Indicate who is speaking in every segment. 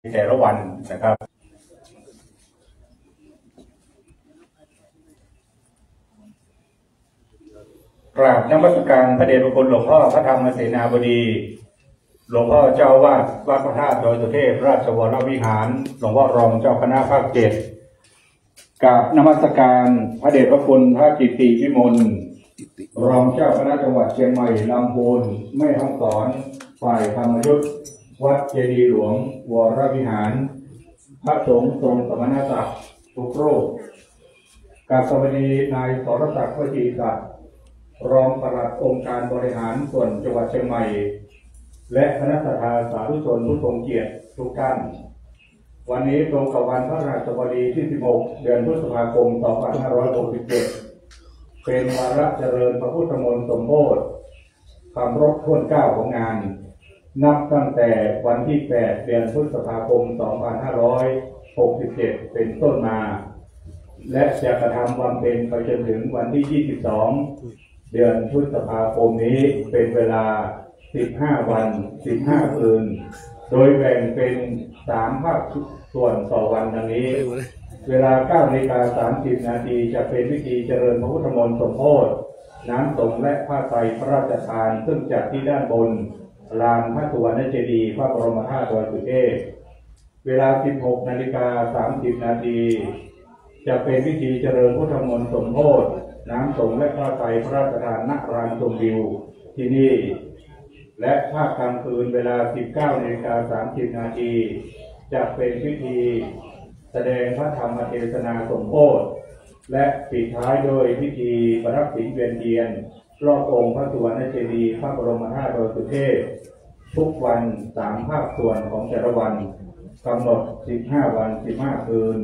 Speaker 1: แต่ละวันนะครับ กราบนมัสการพระเดชพระคุณหลวงพ่อพระธรรมเสนาบดี หลวงพ่อเจ้าวาดวัดพระธาตุดอยสุเทพ ราชวรวิหาร หลวงพ่อรองเจ้าคณะภาคเจ็ดกราบนมัสการพระเดชพระคุณพระกิตติวิมลรองเจ้าคณะจังหวัดเชียงใหม่ลำพูนแม่ห้องสอนฝ่ายธรรมยุทธ วัดเจดีย์หลวง วรวิหาร พระสงฆ์ทรงสมณศักดิ์ทุกรูปกาบสวัสดีนายสรศักดิ์วจีศักดิ์รองปลัดองค์การบริหารส่วนจังหวัดเชียงใหม่ และคณะสัตยาสาธุชนผู้ทรงเกียรติทุกท่าน วันนี้ตรงกับวันพระราชบดีที่ 16 เดือนพฤษภาคม 2567 เป็นวาระเจริญพระพุทธมนต์สมโภชความรบทวนเก้าของงาน นับตั้งแต่วันที่ 8 เดือนพฤษภาคม 2567 เป็นต้นมา และจะกระทำบำเพ็ญไปจนถึงวันที่ 22 เดือนพฤษภาคมนี้เป็นเวลา 15 วัน 15 คืน โดยแบ่งเป็น 3 ภาคส่วนต่อวันดังนี้ เวลา9นาฬิกา30 นาทีจะเป็นพิธีเจริญพระพุทธมนต์สมโภชน้ำสงและผ้าไตรพระราชทานซึ่งจัดที่ด้านบน ลานพระสุวรรณเจดีย์พระบรมธาตุดอยสุเทพเวลา 16 นาฬิกา 30 นาทีจะเป็นพิธีเจริญพุทธมนต์สมโภชน้ำสงและพระไตรพระราชทานณรานชมวิวที่นี่ และภาคกลางคืนเวลา 19 นาฬิกา 30 นาทีจะเป็นพิธีแสดงพระธรรมเทศนาสมโภชและปิดท้ายโดยพิธีประทับสินเวียนเทียน รอบองค์พระสุวรรณเจดีย์พระบรมธาตุดอยสุเทพทุกวันสามภาคส่วนของแต่ละวันกำหนด15วัน15คืน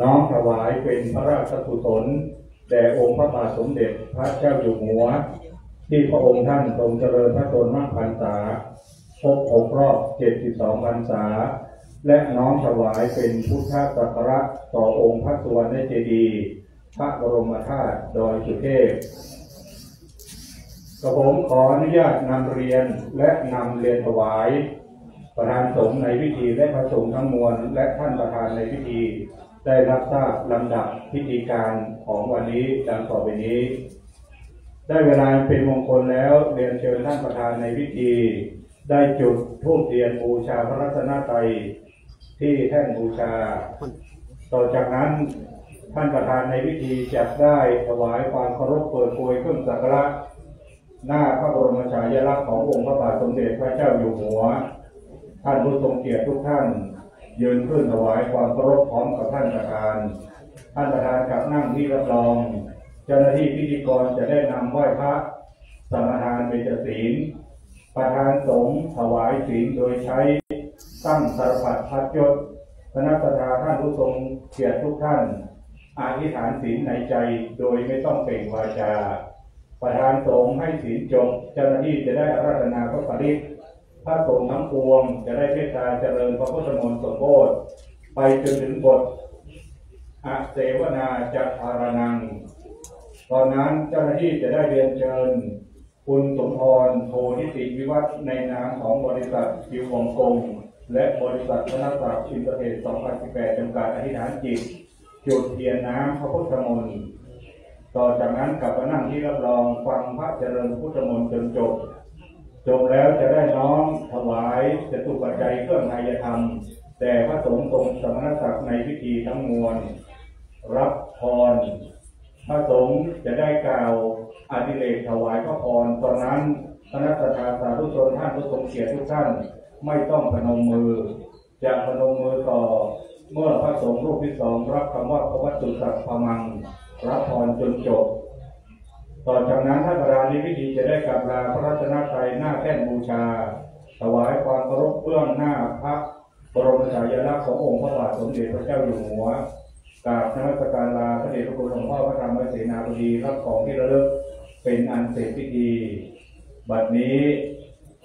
Speaker 1: น้อมถวายเป็นพระราชกุศลแด่องค์พระบาทสมเด็จพระเจ้าอยู่หัว ที่พระองค์ท่านทรงเจริญพระชนมพรรษาครบหกรอบ72พรรษา และน้อมถวายเป็นพุทธสักการะต่อองค์พระสุวรรณเจดีย์พระบรมธาตุดอยสุเทพ กระผมขออนุญาตนำเรียนและนำเรียนถวาย ประธานสงฆ์ในพิธีและพระสงฆ์ทั้งมวลและท่านประธานในพิธี ได้รับทราบลำดับพิธีการของวันนี้ดังต่อไปนี้ ได้เวลาเป็นมงคลแล้วเรียนเชิญท่านประธานในพิธี ได้จุดธูปเทียนบูชาพระรัตนตรัยที่แท่นบูชา ต่อจากนั้นท่านประธานในพิธีจะได้ถวายความเคารพเปิดโปยเครื่องสักการะ หน้าพระบรมฉายาลักษณ์ขององค์พระบาทสมเด็จพระเจ้าอยู่หัว ท่านผู้ทรงเกียรติทุกท่าน ยืนขึ้นถวายความเคารพพร้อมกับท่านประธาน ท่านประธานกับนั่งที่รับรอง เจ้าหน้าที่พิธีกรจะได้นำไหว้พระสมทานเบญจศีลประธานสงฆ์ถวายศีลโดยใช้ตั้งสารพัดพัดยศคณะสัตยาท่านผู้ทรงเกียรติทุกท่านอธิษฐานศีลในใจโดยไม่ต้องเปล่งวาจา ประธานสงฆ์ให้ศีลจบเจ้าหน้าที่จะได้อาราธนาพระปริตพระสงฆ์ทั้งปวง จะได้เมตตาเจริญพระพุทธมนต์สมโภชไปจนถึงบทอเสวนาจ พาลานัง ตอนนั้นเจ้าหน้าที่จะได้เรียนเชิญ คุณสมพรโพนิติวิวัฒในนามของบริษัทคิววงกงและบริษัทธนศักดิ์อินเตอร์เทรด2018จำกัดอธิษฐานจิต จุดเทียนน้ำพระพุทธมนต์ ต่อจากนั้นกลับมานั่งที่รับรองฟังพระเจริญพุทธมนต์จนจบ จบแล้วจะได้น้อมถวายจะตุปัจจัยเครื่องนายธรรม แต่พระสงฆ์ทรงสมณศักดิ์ในพิธีทั้งมวล รับพร พระสงฆ์จะได้กล่าวอดิเรกถวายพระพรตอนนั้นคณะสัตยาสาธุชนท่านผู้ทรงเกียรติทุกท่านไม่ต้องพนมมือ จะพนมมือต่อ เมื่อพระสงฆ์รูปที่สองรับคำว่าพระวัตตุสัพพมัง รับพรจนจบ ต่อจากนั้นท่านประธานในพิธีจะได้กราบลาพระรัตนตรัยหน้าแท่นบูชา ถวายความเคารพเบื้องหน้าพระบรมฉายาลักษณ์ขององค์พระบาทสมเด็จพระเจ้าอยู่หัวกราบนมัสการลาพระเดชพระคุณหลวงพ่อพระธรรมเสนาบดีรับของที่ระลึกเป็นอันเสร็จพิธีบัดนี้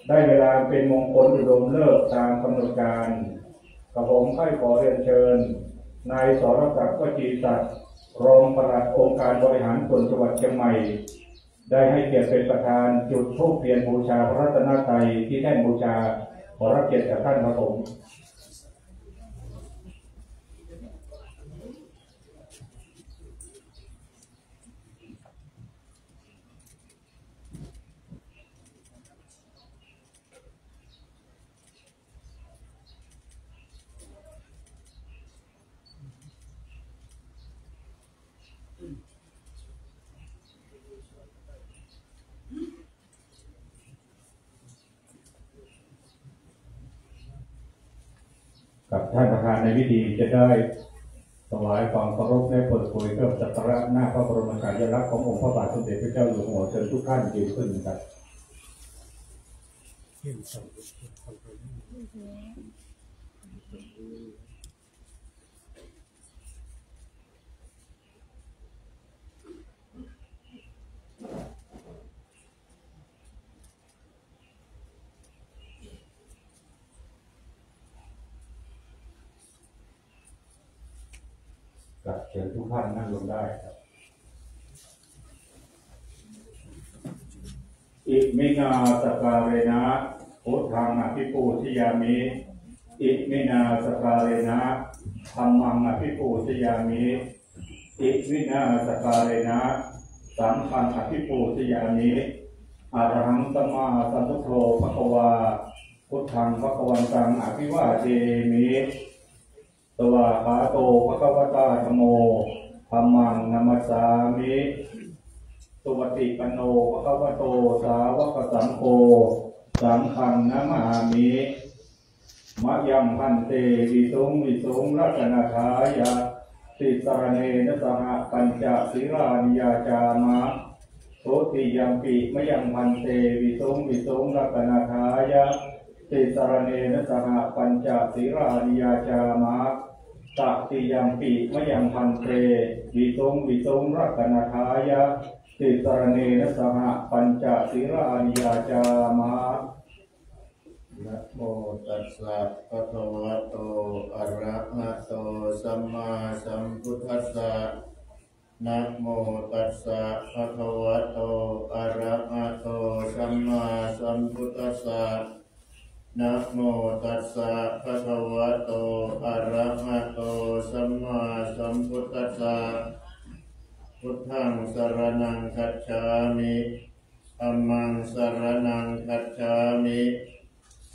Speaker 1: ได้เวลาเป็นมงคลอุดมเลิกตามกำหนดการกระผมค่อยขอเรียนเชิญ นายสรศักดิ์วจีศักดิ์รองปลัดองค์การบริหารส่วนจังหวัดเชียงใหม่ ได้ให้เกียรติเป็นประธานจุดธูปเทียนบูชาพระรัตนตรัยที่แท่นบูชาขอรับเกียรติจากท่านพระสงฆ์ กับท่านประธานในวิธีจะได้ถวายความเคารพและเปิดเผยเครื่องสักการะหน้าพระบรมกายาลักษณ์ขององค์พระบาทสมเด็จพระเจ้าอยู่หัวเชิญทุกท่านยืนขึ้นครับกราบเชิญ ท่านนั่งลงได้ครับ อิมินา สักกาเรนะพุทธังอภิปูชยามิอิมินา สักกาเรนะธัมมังอภิปูชยามิอิมินา สักกาเรนะสังฆังอภิปูชยามิอะระหังสัมมาสัมพุทโธภควาพุทธังภควันตังอภิวาเทมิสวาคาโตภะควตาธโม ธัมมังนัมสสามิสุปฏิปันโนภะคะวะโต สาวกสังโฆสังฆังนามามิมะยังพันเตวิสุงวิสุงรัตนาทายาติสรเนนสหปัญจศีลานิยาจามะโสติยัมปิมะยังพันเตวิสุงวิสุงรัตนาทายาติสรเนนสหปัญจศีลานิยาจามะ ตักติยังปิมะยังพันเตวิตงวิตงรัตนทายะติสรเนนะสหปัญจศีลานิยาจามะ
Speaker 2: นะโมตัสสะภะคะวะโตอะระหะโตสัมมาสัมพุทธัสสะนะโมตัสสะภะคะวะโตอะระหะโตสัมมาสัมพุทธัสสะ นะโมตัสสะภะคะวะโต อะระหะโต สัมมาสัมพุทธัสสะ พุทธังสรณังคัจฉามิธัมมังสรณังคัจฉามิ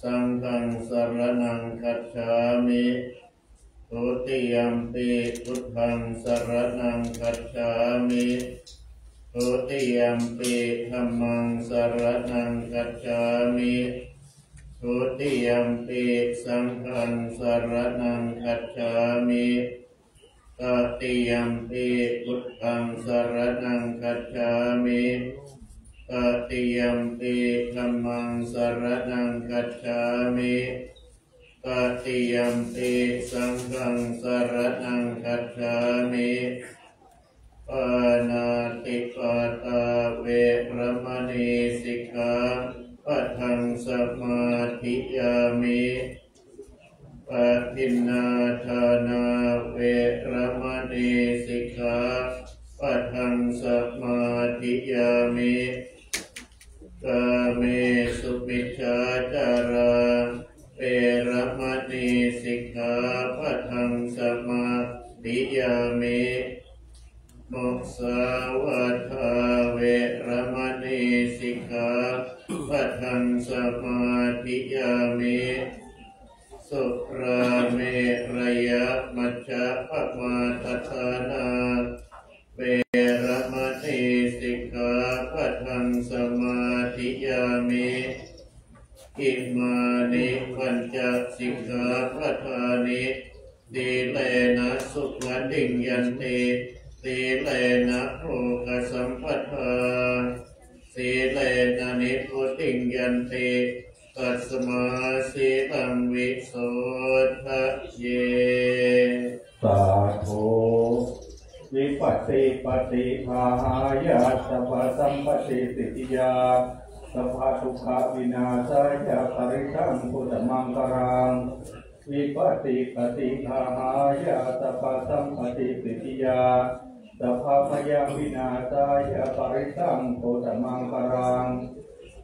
Speaker 2: สังฆังสรณังคัจฉามิทุติยมปิพุทธังสรณังคัจฉามิทุติยมปิธัมมังสรณังคัจฉามิ ทุติยมปิสังฆังสารณังคัจฉามิตติยมปิพุทธังสารณังคัจฉามิตติยมปิธัมมังสารณังคัจฉามิตติยมปิสังฆังสารณังคัจฉามิปานาติปาตาเวรมณีสิกขา ปัทังสมาธิยามิปทินนาทานาเวรมณีสิกขาปัทังสมาธิยามิกาเมสุมิชฌาจาราเปรมณีสิกขาปัทังสมาธิยามิมุสาวาทาเวรมณีสิกขา ปัทังสมาธิยามิสุราเมรยะมัจจาปมาทฐานาเวรมณีสิกขาปะทังสมาทิยามิอิมานิปัญจะ สิกขาปะทานิ สีเลนะสุคะติงยันติสีเลนะโภคะสัมปะทาสีเลนะนิพพุติงยันติตัสมาสีลังวิโสธะเย
Speaker 1: สาธุวิปัสสิปฏิภาหายาสัพพสัมปติสิทธิยาสัพพทุกขวินาศายาปริทังพุทธมังครังวิปัสสิปฏิภาหายาสัพพสัมปติสิทธิยาสัพพะพยาวินาศายาปริทังพุทธมังครัง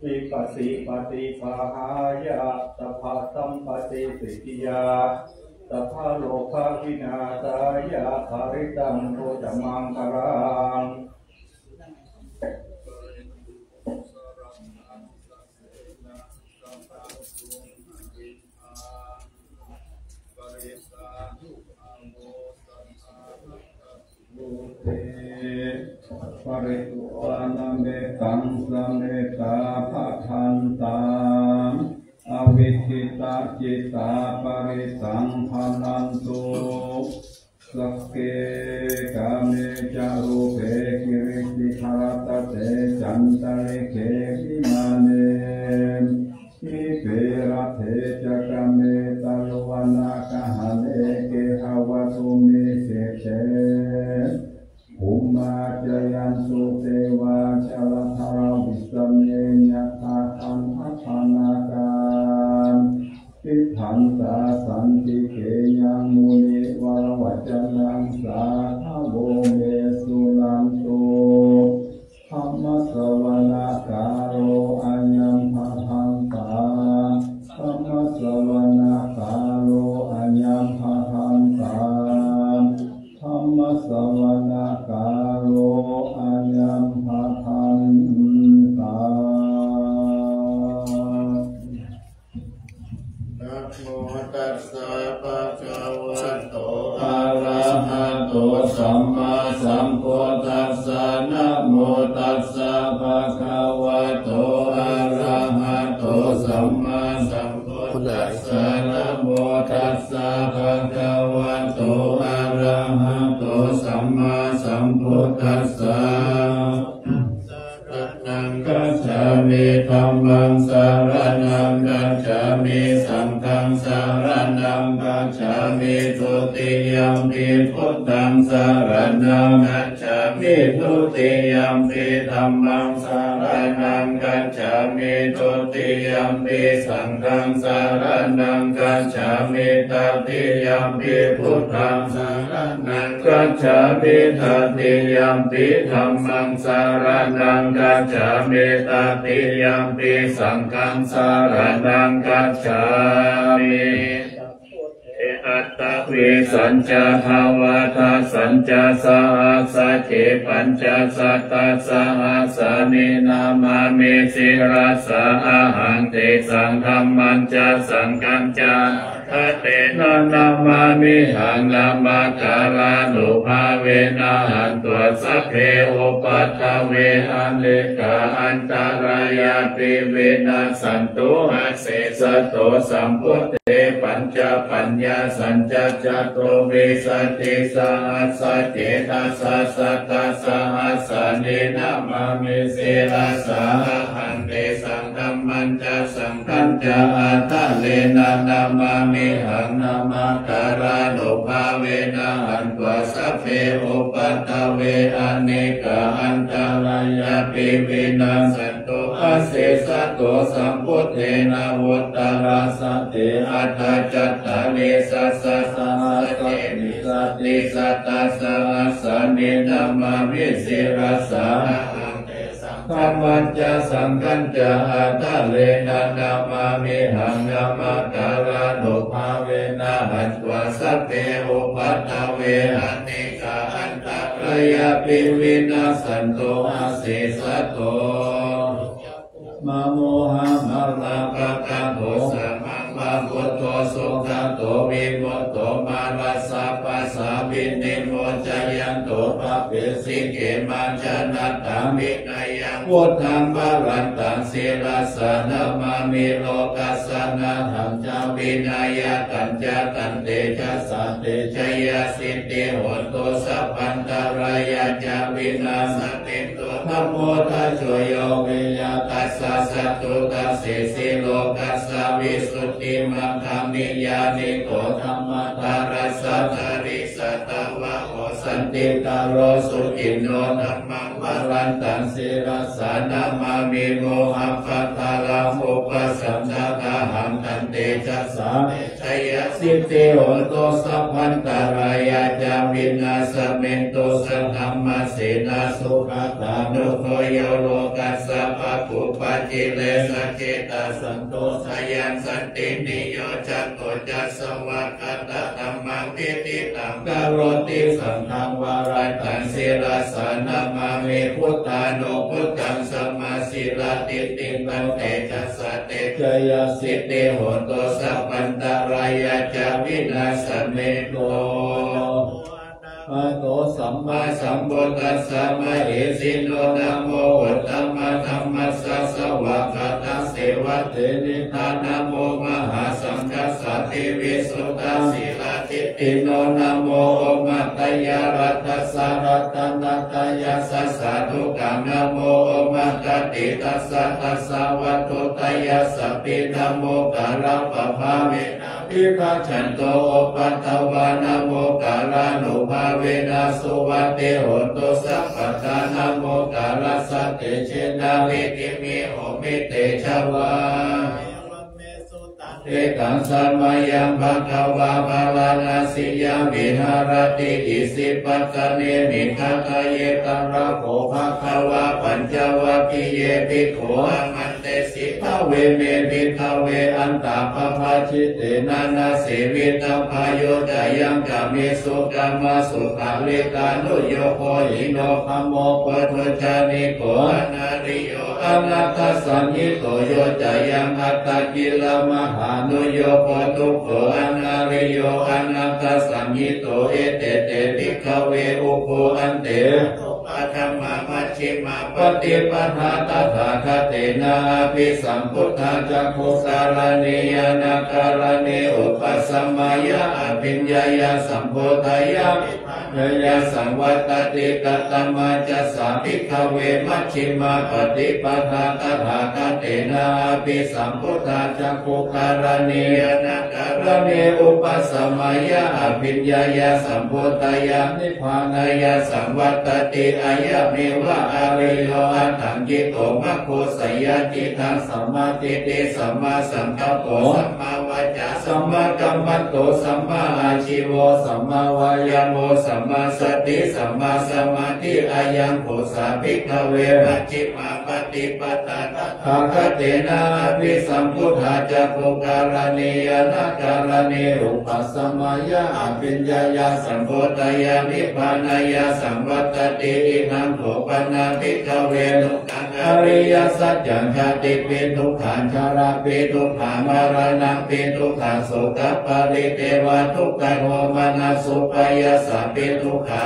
Speaker 1: วิปัสสิปฏิภาหายาสัพพะสัมปติสิกิยาสัพะโลภวินาศายาภาริตังโทจมังคารัง ปริตุอานาเมตัง สะเมตตาภะทันตา อะวิกขิตตะจิตตา ปะริตตัง
Speaker 3: ภะณันตุสัคเค กาเมจะ รูเป คิริสิขะระตะเฏ จันตะลิกเขวิมาเน ทีเป รัฏเฐ จะ คาเมตะรุวะนะ
Speaker 2: คะ
Speaker 3: หะเน เคหะ วาวะทาสัญจสหัสเจปัญจสัตตาสหัสสะนินามามิสิรัสสะอาหังเตสังธรรมัญจสังกัญจา ทะเตนะนามามิหังนามาการานุภาเวนะหันตัวสัพเพโอปัฏฐเวหันเลกาอันตรายาปิเวนะสันตุหัสเสสะโตสัมพุทเธ ปัญจะปัญญาสัญจะ จะตุวีสะติสะหัสสะเก ทะสะสะตะสะหัสสานิ นะมามิ สิระสา อะหัง เตสัง ธัมมัญจะสังฆัญจะอาทะเรนะนะมามิหังนะมะการานุภาเวนะหันตวา สัพเพอุปัททะเว อะเนกา อันตะรายาปิวินัสสันตุอะเสสะโตสัมพุทเทนะวุตตาราสเตอัตถจัตตาเนสัสสะสหัสสะนิสัตติสัตตะสหัสสะเนนามามิสิรัสสะ ธรรมันจะสังกัญจะหัตตะเลนะนามามิหังนามาตาลานุภาเวนะหัตวาสัพเพอุปัตเวหันติกาอันตะระยปิวินาสันโตอาเสสะโตมะโมหะมะลาปะกะโตสั มมังพุทโธสุขะโตวิมุตโตมาลัสสะปัสสะวินิโมจยันโตปะเปสิเกมาจนัตามินายังพุทธังบาลันตังศิลาสนามามิโลกัสนาธรรมจาวินายตัญจตันเตเชสา เต ชะยะสิทธิโหตุสัพพันตะรายาจะ วินาสะเมนตุธัมโม ธะโชโยวิยะ ตัสสะสัตถุ ทัสเสสิโลกัสสะ วิสุทธิมัคคัง นิยยานิโกธัมมะธะรัสสะ ธารี สาตาวะโห สันติกะโรสุจิณโณ ธัมมัง วะรันตังสิระสานะมามิโมหัปปะทาลัง อุปะสันตะทาหังตันเตชะสา เต ชะยะสิทธิโหตุสัพพันตะรายาจะ วินาสะเมนตุสัทธัมมะเสนาสุคะตานุโคโยโลกัสสะปาปูปะกิเลสะเชตาสันโต สะยัง สันตินิโยชะโก จะ สวากขาตะธัมมัง วิทิตัง กะโรติสังฆังวะรันตัง สิระสานะมามิพุทธานุพุทธัง สะมะสีละทิฏฐิง ตันเตชะสา เต ชะยะสิทธิโหตุสัพพันตะรายาจะ วินาสะเมนตุ อะระหะโตสัมมาสัมพุทธัสสะมะเหสิโนนะโมอุตตะมะธัมมัสสะสวากขาตัสเสวะเตนิธะ นะโม มะหาสังฆัสสาปิ วิสุทธะสีละทิฏฐิโนนะโม โอมาตยารัทธัสสะ ระตะนัตยาสัสสะทุกังนะโมอมัตตติตัสสะตัสสะวัตุตยาสพปินะโมกาลปะภาเวนะ พิฆาฉันโตปัตตวานโมกาลานุภาเวนะสุวัตเตโหตุสัพพทานะโมกาลสัตเตเชนาเวติมิโอมิเตชวาเอกังสัมมายังภะคะวาภาลานาสิยังวิหารติอิสิปัตตเนมิทัตเยตังระโภภะคะวาปัญจวัคคีเยปิโขอามัน สิทาเวเมปิทาเวอันตาภพาชิตเตนานาเสวิตังพายุจายังกามิสุกามาสุขาลิกานุโยโคหิโนภโมปทุจานิโกอนาริโยอนาคสัญญิโตโยจายังอัตตกิลมหานุโยโคตุโขอนาริโยอนาคสัญญิโตเอเตเตปิกเวอุโคอันเต รรมามัชฌิมาปฏิปทาตถาคเตนาภิสัมพุทธาจักขุสารเนยนาการเนอุปสมัยอภิญญาสัมโพธยา เนยสังวัตติกตมาจัสสาภิขเวมัชฌิมาปฏิปทาตถาคเตนะภิสัมพุทธาจักขุการเนยนาการเนอุปสัมมายะอภิญญายาสัมโพธายะนิพพานายาสังวัตติอายะเมวะอาริโยอัตถังกิโตมัคโคสยติทังสัมมาทิฏฐิสัมมาสังกัปโปสัมมาวจาสัมมากัมมันโตสัมมาอาชิวสัมมาวายโมสัมมาสติสัมมาสมาธิอายังโภสาภิกขเวมัชฌิมาปฏิปตาตถาคเตนะภิสัมพุทธาจักขุการณียนาการณีอุปสัมมายะอภิญญายาสัมโพธายานิพพานายาสัมวัตติอินังโภปนาภิกขเวนุกังอริยสัจจังชาติปิทุกขันชาราปิทุกขามารณะปิทุกขังโสกปาริเทวะทุกขโทมานาสุปายาสาปิทุกขา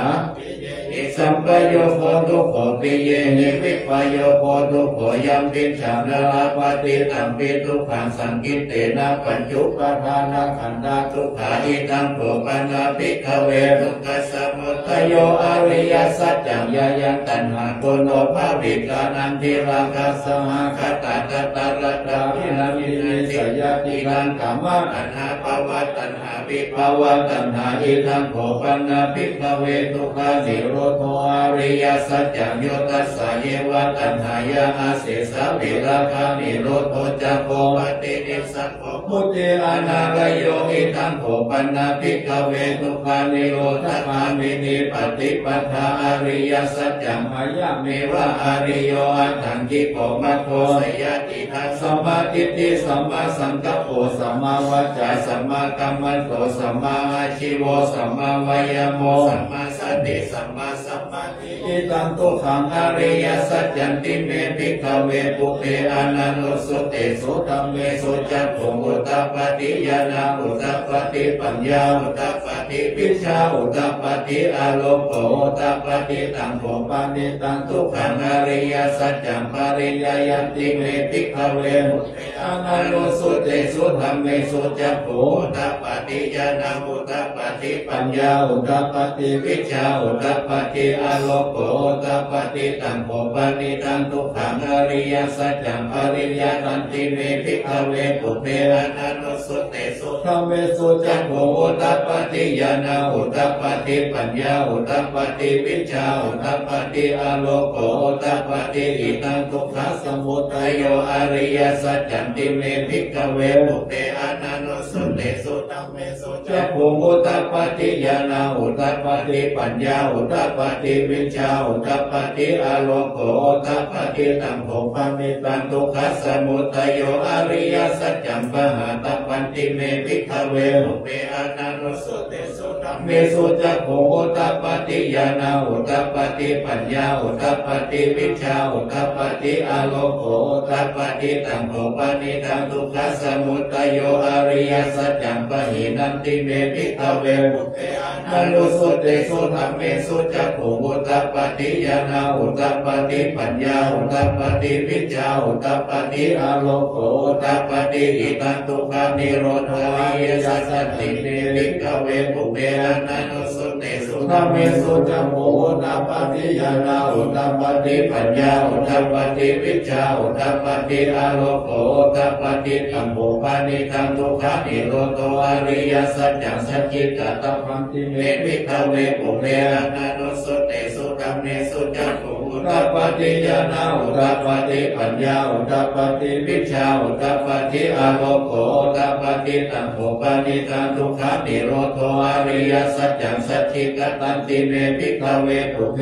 Speaker 3: อิสัมปโยโคทุกขปิเยหิวิปโยโคทุกขยัมปิชานาลาปฏิตัมปิทุขังสังกิตเตนะปัญจุปทานาขันธาทุกขาอิตังโภปนาภิกขเวทุกขสมุทโยอริยสัจจังยายังตัณหาโกโนภาวิกานันทิราคาสมาคตาตตาระดาพินามินิสยติลังกามะตัณหาภาวะตัณหาวิภาวะตัณหาอิทังโภปนาภิกขเวทุกขานิโรธอริยสัจจังโยตัสสะเยวะตัณหายาอาเสสะวิราคานิโรธจักโพปฏินิสัพพมุติอานารโยอิทังโภปนาภิกขเวทุกขานิโรธคามินิปฏิปทาอริยสัจจังหายาเมวะอริโยอัตถังกิโกมัโคสยติทัสสัมมาทิฏฐิสัมมาสังกัปโปสัมมาวจาสัมมากัมมันโตสัมมาอาชิโวสัมมาวายโมสัมมา สติสัมมาสัมมาทิ อิตังตุขังอริยสัจจันติเมภิกขเวปุเพอนันโนสุเตสุตัมเมสุจักขุอุตตปฏิยานาอุตตปฏิปัญญาอุตตปฏิวิชาอุตตปฏิอารมณ์อุตตปฏิตังโภปานิตังทุกขังอริยสัจจังปริยายันติเมภิกขเวปุเพอนันโนสุเตสุตัมเมสุจักขุอุตตปฏิยานาอุตตปฏิปัญญาอุตตปฏิวิชาอุตตปฏิอารมณ์โอตปฏิตังโภปนิตังทุกขังอริยสัจจังปริยานันติเมภิกขเวปุเพอนันสุเตสุตัมเมสุจักขุอุตปฏิยานาอุตปฏิปัญญาอุตปฏิวิชาอุตปฏิอารมณ์โอุตปฏิอิตังทุกขสมุทัยโยอริยสัจจันติเมภิกขเวปุเพอ นานโนสุเตสุตัมเมสุจักขุอุตตปฏิยาณอุตตปฏิปัญญาอุตตปฏิวิชาอุตตปฏิอารมณ์โอุตตปฏิตัมโภปามิตันตุขัสสมุทัยโยอริยสัจจังปหาตปันติเมภิกขเวปุเปอนันโนสุเตสุ มเมสุจักขุอุตปฏิยานาอุตปฏิปัญญาอุตปฏิวิชาอุตปฏิอารมณ์โอุตปฏิตังโภปนิตังทุกขสมุทัยโยอริยสัจจังปะหินันติเมพิกเวปุตเพอนุสุเตสุธรรมเมสุจักขุอุตปฏิยานาอุตปฏิปัญญาอุตปฏิวิจาอุตปฏิอโลโกอุตปฏิอิตันตุกขนิโรธาเยสัสสติเมพิกเวปุเตพอนุสุเตสุนเมสุจักขุอุตตปฏิยานาอุตตปฏิปัญญาอุตตปฏิวิชาอุตตปฏิอโลโกอุตตปฏิตัมโมปานิตังทุกขานิโรโตอริยสัจจังสัจจิตตัมมันติเมพิกเวปุเมอนุสุเตสุธรรมเมสุจักขุ อุตตปฏิยานาอุตตปฏิปัญญาอุตตปฏิวิชาอุตตปฏิอาโลโกอุตตปฏิตัมโภปานิตังทุกขานิโรธอริยสัจจังสัจจิกตัมติเมพิกเวปุเพ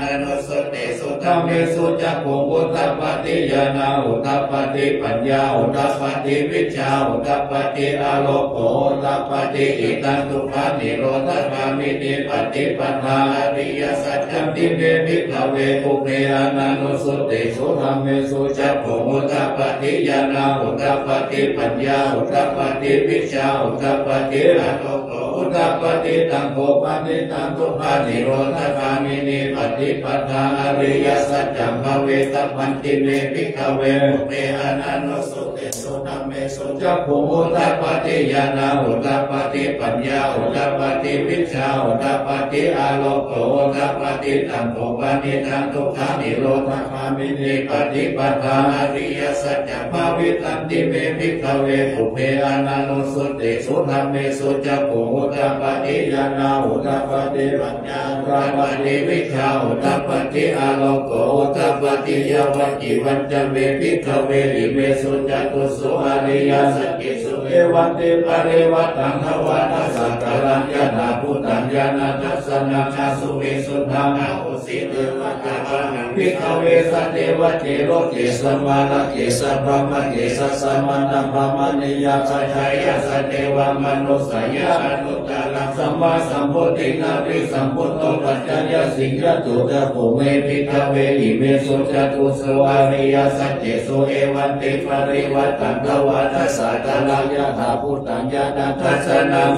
Speaker 3: อนุสุเตสุธรรมเมสุจักขุอุตตปฏิยานาอุตตปฏิปัญญาอุตตปฏิวิชาอุตตปฏิอาโลโกอุตตปฏิอิตังทุกขานิโรธคามินิปฏิปทาอริยสัจจังติเมพิกเวปุเพอนุสุเตสุธรรมเมสุจักขุอุตปฏิยานาอุตปฏิปัญญาอุตปฏิวิชาอุตปฏิระโตโกอุตปฏิตังโภปนิตังทุกขานิโรธคามินิปฏิปทาอริยสัจจังภเวตปันติเนปิกเวปุเมอนุสุเตสุ ธรรมเมสุจักขุอุตตปฏิยานาอุตตปฏิปัญญาอุตตปฏิวิชาอุตตปฏิอาโลโกอุตตปฏิตังโภปนิตังทุกขานิโรธคามินิปฏิปทาอริยสัจจังภเวตันติเมพิกเวปุเพอนุสุเตสุธรรมเมสุจักขุอุตตปฏิยานาอุตตปฏิปัญญาอุตตปฏิวิชาอุตตปฏิอาโลโกอุตตปฏิยาวัจิวันจเมพิกเวลิเมสุจักขุสุอริยสกิสุเอวันติปริวัตังทวัตสักการัญญาณพุทธัญญาณทัสสนังสุเวสุทธังอาหุสิเตวะกาวัง พิกเวสัตเทวะเทโลเกสมาลเกสพรหมเกสสมานัพรหมนิยาสัจจยาสัตเทวมนุสยาอนุตตรังสัมมาสัมพุทธินาภิสัมพุทโตปัจจยสิงยตุตะโภเมพิกเวลิเมสุจตุสวาริยสัจเจสุเอวันติปริวัตังทวัตสัตตลังยะถาพุทธัญญาณทัสสนัง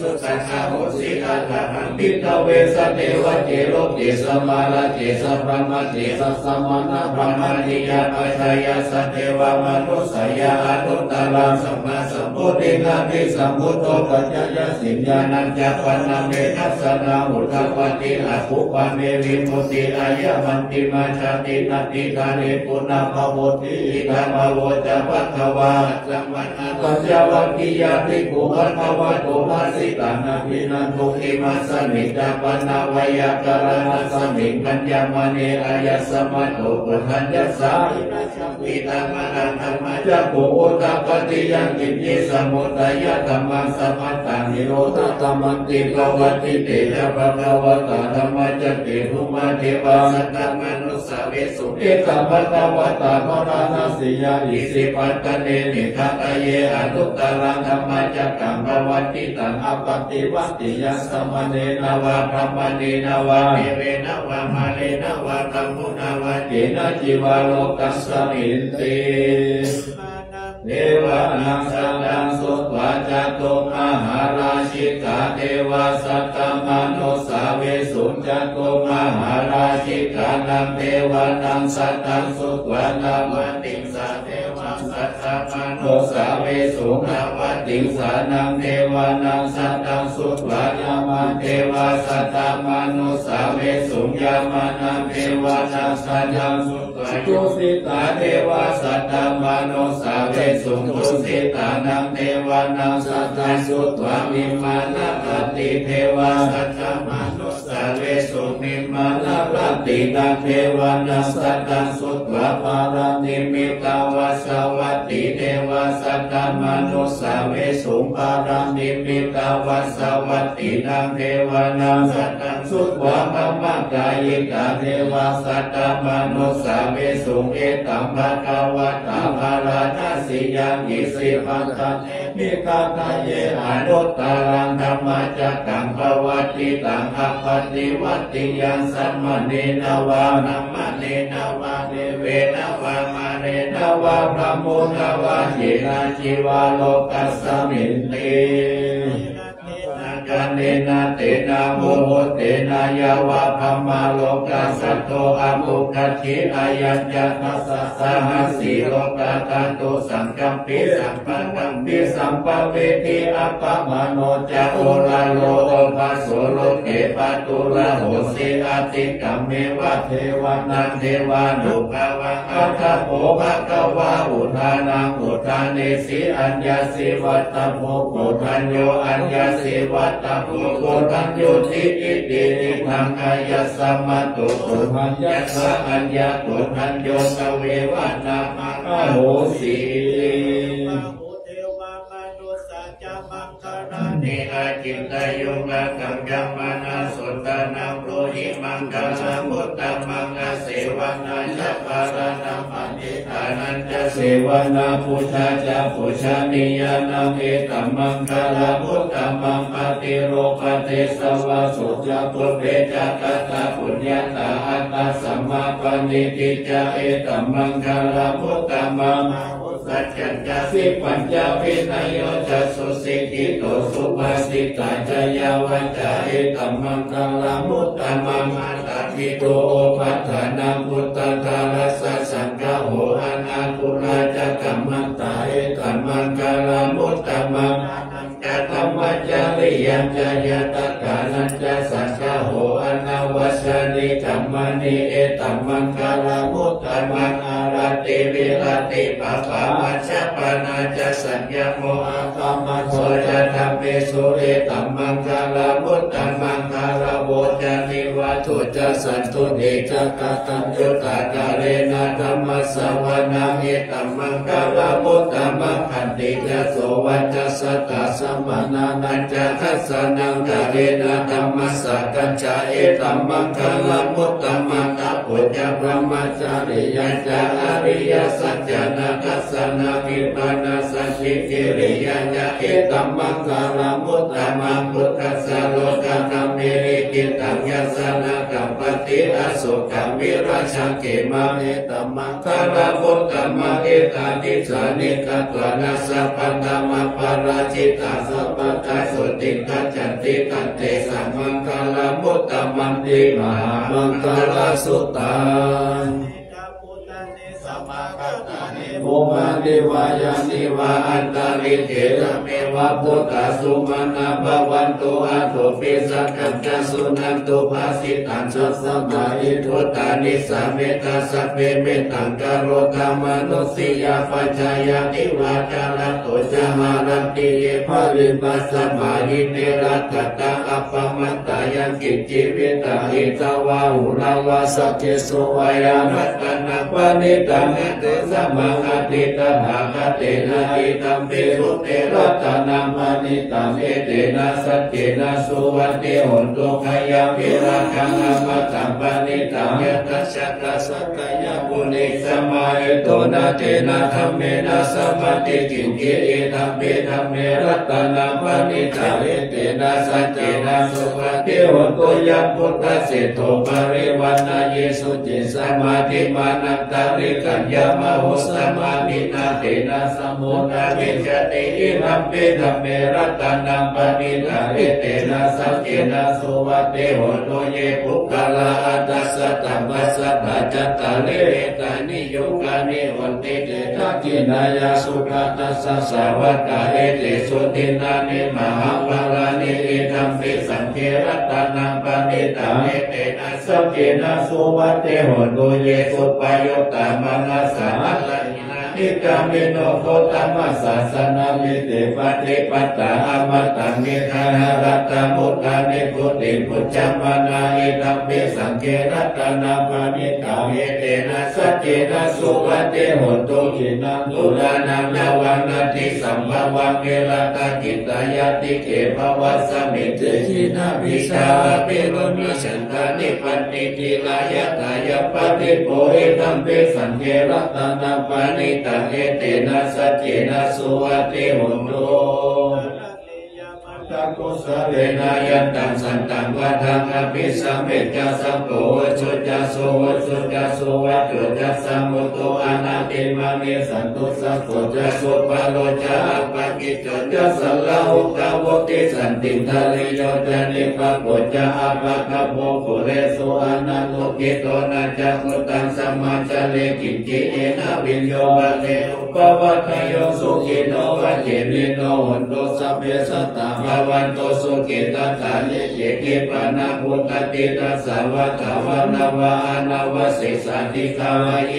Speaker 3: สุสัจจโหสิกาหังพิกเวสเทวะเจโลเกสมาลเกสพรหมเกสสมานาพรมนิยาปัจจยสัตเทวมนุสยาอนุตตรังสัมมาสัมพุทธินาภิสัมพุทโตปัจจยสิญญาณัญจปันนาเมทัสนาอุทปฏิอาภุปเมวิมุติอายะมันติมาชาตินาติกานิปุณภาวติธรรมโวจะปัทวาสัมมันปัญญวัคคียาภิกขุปัทวะโตมาสิตานาภินันทุขิมาสมิจาปนาวยากรณสมิปัญญามเนอายยสมัตโตปุถันยัสสาวิตังมนันธรรมจักขุอุตปฏิยังกินยิสมุตยะธรรมังสมัตตานิโรธธรรมันติภวติเตยะภควะตาธรรมจักเกหุมาเทวาสัตตมโน สาเวสุเอตัมภควตาภรานาสิยาอิสิปัตตเนนิทัตเยอนุตตรังธรรมจักกังภวติตังอปติวัติยัสมเนนวะพรหมเนนวะเมเวนวะมาเลนวะกัมมุนวะเจนะจิวาโลกัสสมินติ เทวานังสัตตังสุตวาจตุมหาราชิกาเทวาสัตตมนุสาเวสุจตุมหาราชิกานังเทวานังสัตตังสุตวานามันติงส มนุสาเวสุงาวัตติสานังเทวานังสัตตังสุตวายามันเทวาสัตตมนุสาเวสุงยามานังเทวานังสัตตังสุตวายุสิตาเทวาสัตตมนุสาเวสุงตุสิตานังเทวานังสัตตังสุตวามิมานาปฏิเทวาสัตตมนุ สาเวสุงมิมานาปฏิตังเทวานัสัตตังสุตวาปารานิมิตาวาสวัตติเทวาสัตตมนุสาเวสุงปารานิมิตาวาสวัตตินังเทวานัสัตตังสุตวาภมกายิกาเทวาสัตตมนุสาเวสุเอตัมภะคะวะตาภารานาสิยังอิสิปัตตเท มิคาทาเยอนุตตรังธรรมจักตังภวัติตังอัปปติวัติยังสัมมเนนวานัมมเนนวาเนเวนวามาเนนวาพระมุนวาเยนาจิวาโลกัสสมินติ กันเนนะเตนะโมโหเตนะยาวะพัมมาโลกัสสโตอะมุขจิอายัญญาทัสสะสหัสสีโลกาตันตุสังกัมปิสัมปันกัมปิสัมปเวทีอัปปมโนจะโอลาโลโอภาโสโลเกปะตุลาโหสิอาติกัมเมวะเทวานันเทวานุภาวังอัตถโภภะคะวะอุทานังอุทาเนสีอัญญาสิวัตตโภปุทัญโยอัญญาสิวัตตโภปุทัญโยติอิติทิทังอายสัมมาตุปุทัญญะสะอัญญาตุทัญโยสเววันามังอโหสี
Speaker 2: นิ
Speaker 3: อาจินตยุงะกังยัมมานาสุตานังโรหิมังกัลมุตตมังอาเสวนาจะปารานัมปันิธานันจะเสวนาพุทธาจะพุชานิยานังเอตัมมังคลามุตตมังปฏิโรปเทสวะสุจะปุเปจักตาปุญญาตาอัตตาสัมมาปณิติจเอตัมมังคลามุตตมัง สัจจัญญาสิปัญญาวินโยจัสสุสิกิโตสุภาสิตาจยาวัจจะเอตัมมังคลามุตตมังมาตาทิโตโอปัฏฐานังพุทธทารัสสะสังฆโหอนาคุราจะกัมมันตาเอตัมมังคลามุตตมังจะธรรมจาริยัญจะยตกานัญจสังฆโหอนาวัชนิกัมมานิเอตัมมังคลามุตตมังอา ติวิรติปะปะมัชฌะปนาจะสัญญาโมอาตมัสโสจะธรรมเมสุเรตัมมังคลามุตตมังคลาโวจะนิ วัตถุจะสันตุเนจะกตัญญุตากาเรนะธรรมสวนาเอตัมมังคลามุตตมังคันติจะโสวัจจะสตตาสมมานานันจะทัสสนังกาเรนะธรรมสกัญจาเอตัมมังคลามุตตมังตะปุจจะพระมัจาริยัญจะอริยสัจจานาคัสสนาวิปันนาสัจจิกิริยัญจะเอตัมมังคลามุตตมังพุทธัสสะโลกานัมเมริ กิตังยัสนากัปปติอสุขังวิราชเกมาเอตัมมังคลามุตตมังเอตานิสานิกตวานาสัพพะปาราจิตาสัพพะทาสุติกัจจติกัตเตสัมมังคลามุตตมังติมหามังคลาสุตัง
Speaker 2: สั มมากัตตานิ
Speaker 3: โมมาเดวายานิวาอันตาลิเถระเมวะพุทธสุมาณาภวันตุอาตุปิสักขัญจสุนันตุภาสิตันสัสมาอิทุตานิสาเมตาสัพเพเมตังกโรธรรมนุสิยาปัญจายานิวาจาระโตจามารันติเยภริปัสสมาหิเนรัตตตาอัปปมัตตายังกิจจิวิตาหิตาวาหุลาวาสกเกสุวายานัตตนาปณิตังเตสัมมังติตถาคเตนะอิตัมปิรุเตรัตนามานิตังเอเตนะสัจเจนะสุวัติโหนตุขยังวิราคังอมตัมปณิตังยตัสสะกัสสะกยปุณิสมาเอโตนะเตนะธรรมเมนะสัมปติกินเกเอธัมเมธัมเมรัตนาปณิตังเอเตนะสัจเจนะสุวัติโหนตุยังพุทธเสโทปริวันนาเยสุจิสมาธิมานัตตาริกัญญามโหสมามินาเตนะสมุนาวิจติอิรัมเปธัมเมรัตนังปณิตาเอเตนะสัจเจนะสุวัติโหนตุเยปุกขลาอัตสสะตัมมัสสะปัจจตตาเลตานิโยกานิวันติเตทักขินายาสุขตัสสะสาวัตตาเอเตสุตินานิมหาภาลานิเอธัมปิสังเกรัตนังปณิตาเอเตนะสัจเจนะสุวัติโหนตุเยสุปโยตามังสสาอัลลา นิกามิโนโคตมัสสะสนามิเตปฏิปัตตาอมตังเมธารัตตมุตตานิพุติพุทธมานาอิตัมเปสังเกรัตนาปานิตาเมเตนะสัจเจนะสุวัติโหตุกินังตุลานังนวันนาติสัมภวังเกลตากิตายติเกภวัสมิเตหินาวิชาเปโรมิฉันทานิปันติติลายตายปฏิโพหิตัมเปสังเกรัตนาปานิตังเอเตนะสัจเจนะสุวัติหุนโต ตังกุสเลนะยันตังสันตังวะทังอภิสัมเมจสัมโพชุจาสุวชุจาสุวัจุจัสสัมมุตโตอนาติมามิสันตุสัพพจสุปะโลจาปะกิจจจัสสะลาหุกาวติสันติทะลิโยจานิปะปุจจาปะคะโมปุเรสุอนันโลกิโตนะจักุตังสัมมาจเลกิจิเอนะวิญโยบะเลอุปวัตโยสุขิโนวัจเจมิโนหุนโตสัพเพสัตตาภวันโตสุขิตาตาเยเจกิปะนาภูตติตัสสะวะตาวะนาวะอานาวสิสันติกาวะเย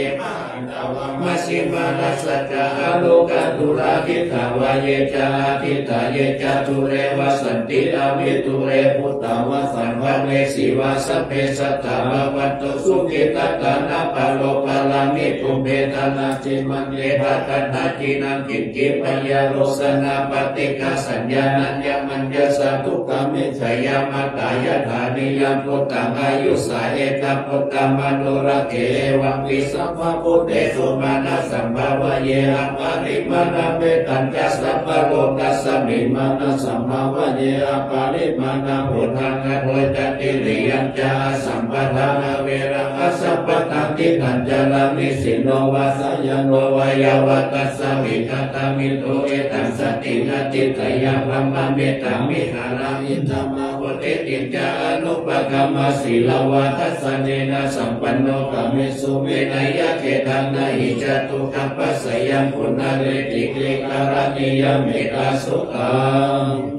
Speaker 3: มาตาวะมัชฌิมานัสสะจาอโลกัตุราทิตาวะเยจาทิตาเยจาตุเรวสันติอาวิตุเรพุตตาวสันวะเมสิวะสัพเพสัตตาภวันโตสุขิตตานะปโลปะลามิปุเบตานาจิมันเลภะกันนาจินังกิจกิปัญญาโลสนาปฏิกาสัญญานัญญมัญญสาทุกขมิจยามาตายาธานิยมพุทธังอายุสาเอตพุทธมโนระเกวังวิสัพพุเตสุมาณสัมภาวเยอปาริมาณเมตัญจสัมปโลกัสสมิมาณสัมภาวเยอปาริมาณพุทธังอโทจติริยัญจาสัมปทานเวระสัพพ ตังติขันจารามิสิโนวาสยโนวายาวตัสสวิคตามิโตเอตังสตินาติตยาพัมมเมตตามิหารามิธรรมาวเตติจานุปกรรมสีลาวาทัสสเนนะสัมปันโนกามิสุเมนยะเกตังนาหิจตุกัปปัสยังปุณาเลติเกการณิยเมตตาสุขั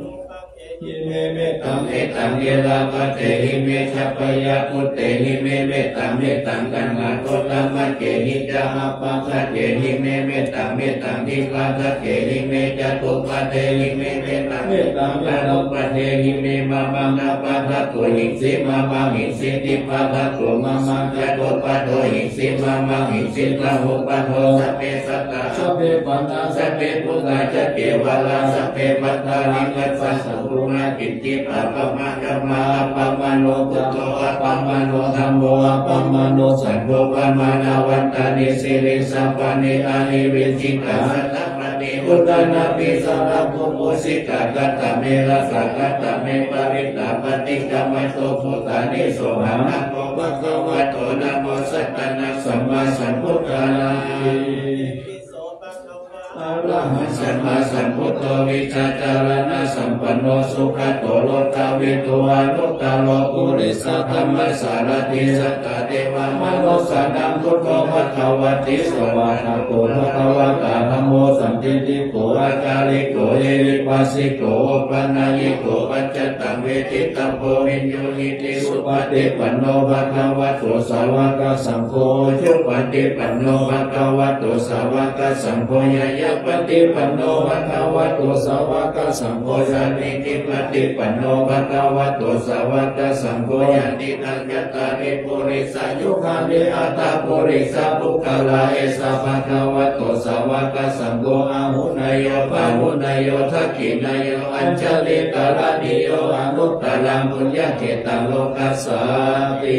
Speaker 3: ง เมเมตังเมตังเยลาปะเตหิเมชัพยาพุเตหิเมเมตังเมตังกันนาโตตัมมะเกหิจามาปังคะเกหิเมเมตังเมตังทิกาทะเกหิเมจตุปะเตหิเมเมตังเมตังกะโลปะเตหิเมมาบังนาปะทะตุหิสิมาบังหิสิติปะทะตุมามังจตุปะโตหิสิมามังหิสิตะหุปะโตสัพเพสัตตาสัพเพปันตาสัพเพพุทธาจะเกวลาสัพเพปัตตานิกัสสะสัพพุมากิจจิปะปะมากัมมาปะมาโนพุทโธอะปะมาโนธัมโมอะปะมาโนสังโฆปะมานาวันตานิสิริสัพพะเนอานิวิจิกาสัตตปะเนอุตตนาปิสัพพะภูมุสิกากัตตะเมระสักกัตตะเมปะริตาปฏิกรรมโตพุทธานิโสหะนะโมภะคะวะโตนะโมสัตตนะสัมมาสัมพุทธานาอะ ระหังสัมมาสัมพุทโธวิชาจารณะสัมปันโนสุขโตโลกาวิตุอานุตตโลกุริสัทธรรมสารติสัตตเทวมโนสันังพุทโธภะคะวติสวาทาโกภะคะวะตาธัมโมสัมติติโกอาจาริโกเอริปัสสิโกปัญญิโกปัจจตังเวทิตาโพวินโยหิติสุปฏิปันโนภะคะวะโตสาวกสังโฆชุปฏิปันโนภะคะวะโตสาวกสังโฆยายะปฏิปันโนภะคะวะโตสาวกสังโฆยานิติปฏิปันโนภะคะวะโตสาวกสังโฆยานิทังยตานิปุริสายุคานิอัตตาปุริสาปุคลาเอสะภะคะวะโตสาวกสังโฆอาหุนายโยปาหุนายโยทักขินายโยอัญชลิกาลานิโยอนุตตรังปุญญาเกตังโลกัสสาติ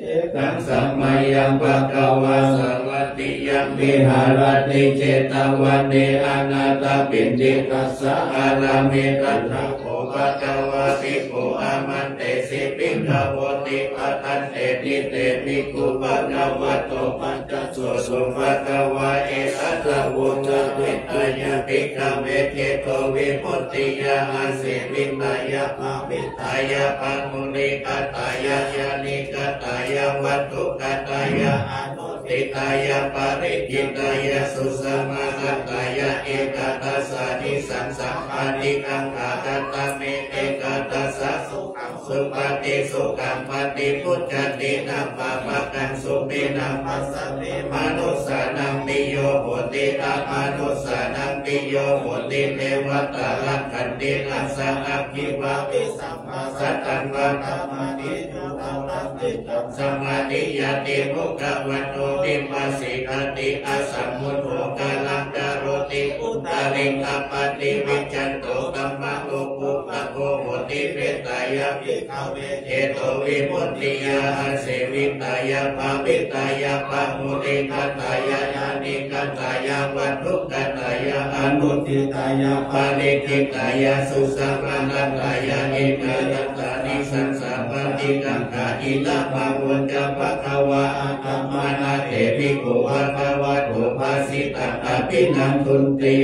Speaker 3: เอกังสัมมายังปะกวาสวั ติยังวิหารติเจตวันเนอนาตปินติกัสสะอารามิกัตถะโขปะกวาติโกอามันเตสิปิกขวติปัตันเตติเตมิกุปะกวะโตปัญจสุสุปะกวะเอตัตวุตะวิตยะปิกขเมเทโตวิมุตติยาอาสิวินายะมาวิทายะปังมุนิกตายะยานิกตายะวัตถุกตตายะอนุ ติตายะปริจิตายะสุสมากัตตายะเอกตัสสะนิสังสัมปานิกังขาตัตตะเมเอ กตัสสะสุขังสุปฏิสุขังปฏิพุทธตินัมปะปะกังสุปินัมปัสสะเมมนุสานังปิโยโหติตามนุสานังปิโยโหติเทวตาลักขันตินัสสะอัพพิวาปิสัมมาสัตตังวะธรรมานิจุตังรัตติตังสมาธิยติมุขวันโตติปัสสิกติอสัมมุทโธกาลังดารติอุตตริงอปปติวิจันโตกัมมะโลก โคโหติเปตายาภิกขเวเจโตวิมุตติยาอาเสวิตายาภาวิตายาปะมุติกตายาญาณิกตายาวัตถุกตายาอนุทิตายาปาริกิตายาสุสังรังตายาเอกายตานิสันสาปฏิกังกาอิละภาวุญจปะคะวะอาตมานาเตภิกขุวะภาวะโตภาสิตาอภินันทุนติ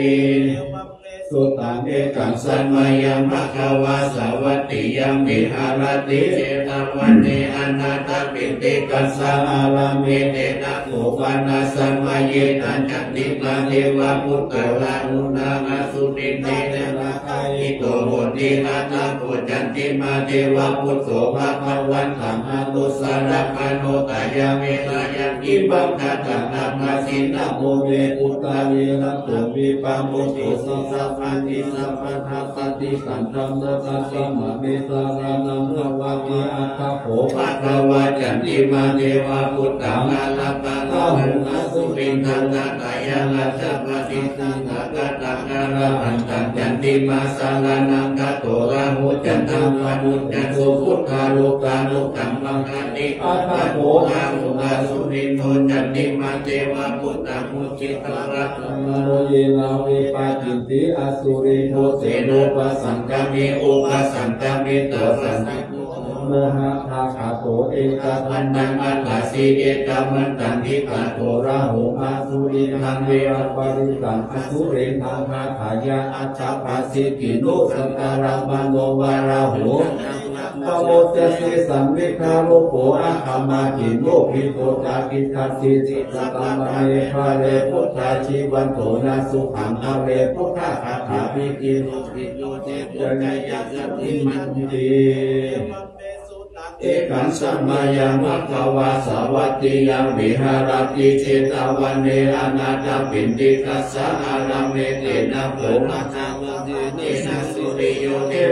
Speaker 3: สุตังเอกังสันมายังภะคะวาสาวัตติยังมิหารติเจตวันเนอนาตปิติกัสสะอาลาเมเตนะโขปานาสัมมาเยตันจติมาเทวะพุทธลานุนามาสุติเตนะราคาอิโตโหตินาตาโกจันติมาเทวะพุทโธภะคะวันตังอนุสารคาโนตายาเมตายังกิบังคัตังนามาสินะโมเวอุตตาเวนะตุวิปัมโมตุสัพพะติสัพพะทัปติสันตัมนะตัสสะมะเมตารานังภวะกิอัตถโภภะคะวะจันติมาเทวะพุทธังอาลาปะทะหุนาสุปินทังนาตายาลัสสะปฏิสังขะกะตังอาระหันตังจันติมาสาลานังกะโตระหุจันตังวะนุจันโสพุทธาโลกาโลกังมังคติอัตถโภอาหุนาสุรินโทจันติมาเทวะพุทธังมุจิตระตัง
Speaker 4: โมเยนาวิปาจินติอสุริโมเสนุ
Speaker 3: ปสังกามิอุปสังกามิตสันติ
Speaker 4: โมหาทาคาโตเอกา
Speaker 3: มันนังอัตสีเอกมันตันทิกาโต
Speaker 4: โตราหุอาสุริทังเวรปริสังอสุเรนังคาขายาอัจฉปัสสิกิโนสังการามันโนวาราหุ ปโมจสิสัมวิคาโลโกอาคามาจิโนภิโตจากิทัสสิจิตตามะเมภาเรพุทธาชีวันโตนาสุขังภาเรพุทธาคาถาภิกิโนภิโยเจโตกายะสัตติมันติ
Speaker 3: เอกังสัมมายังมัคควาสาวัตติยังวิหารติเจตวันเนอนาตปินติกัสสะอารัมเมเตนะโภมาจามเตนะสุริโยเท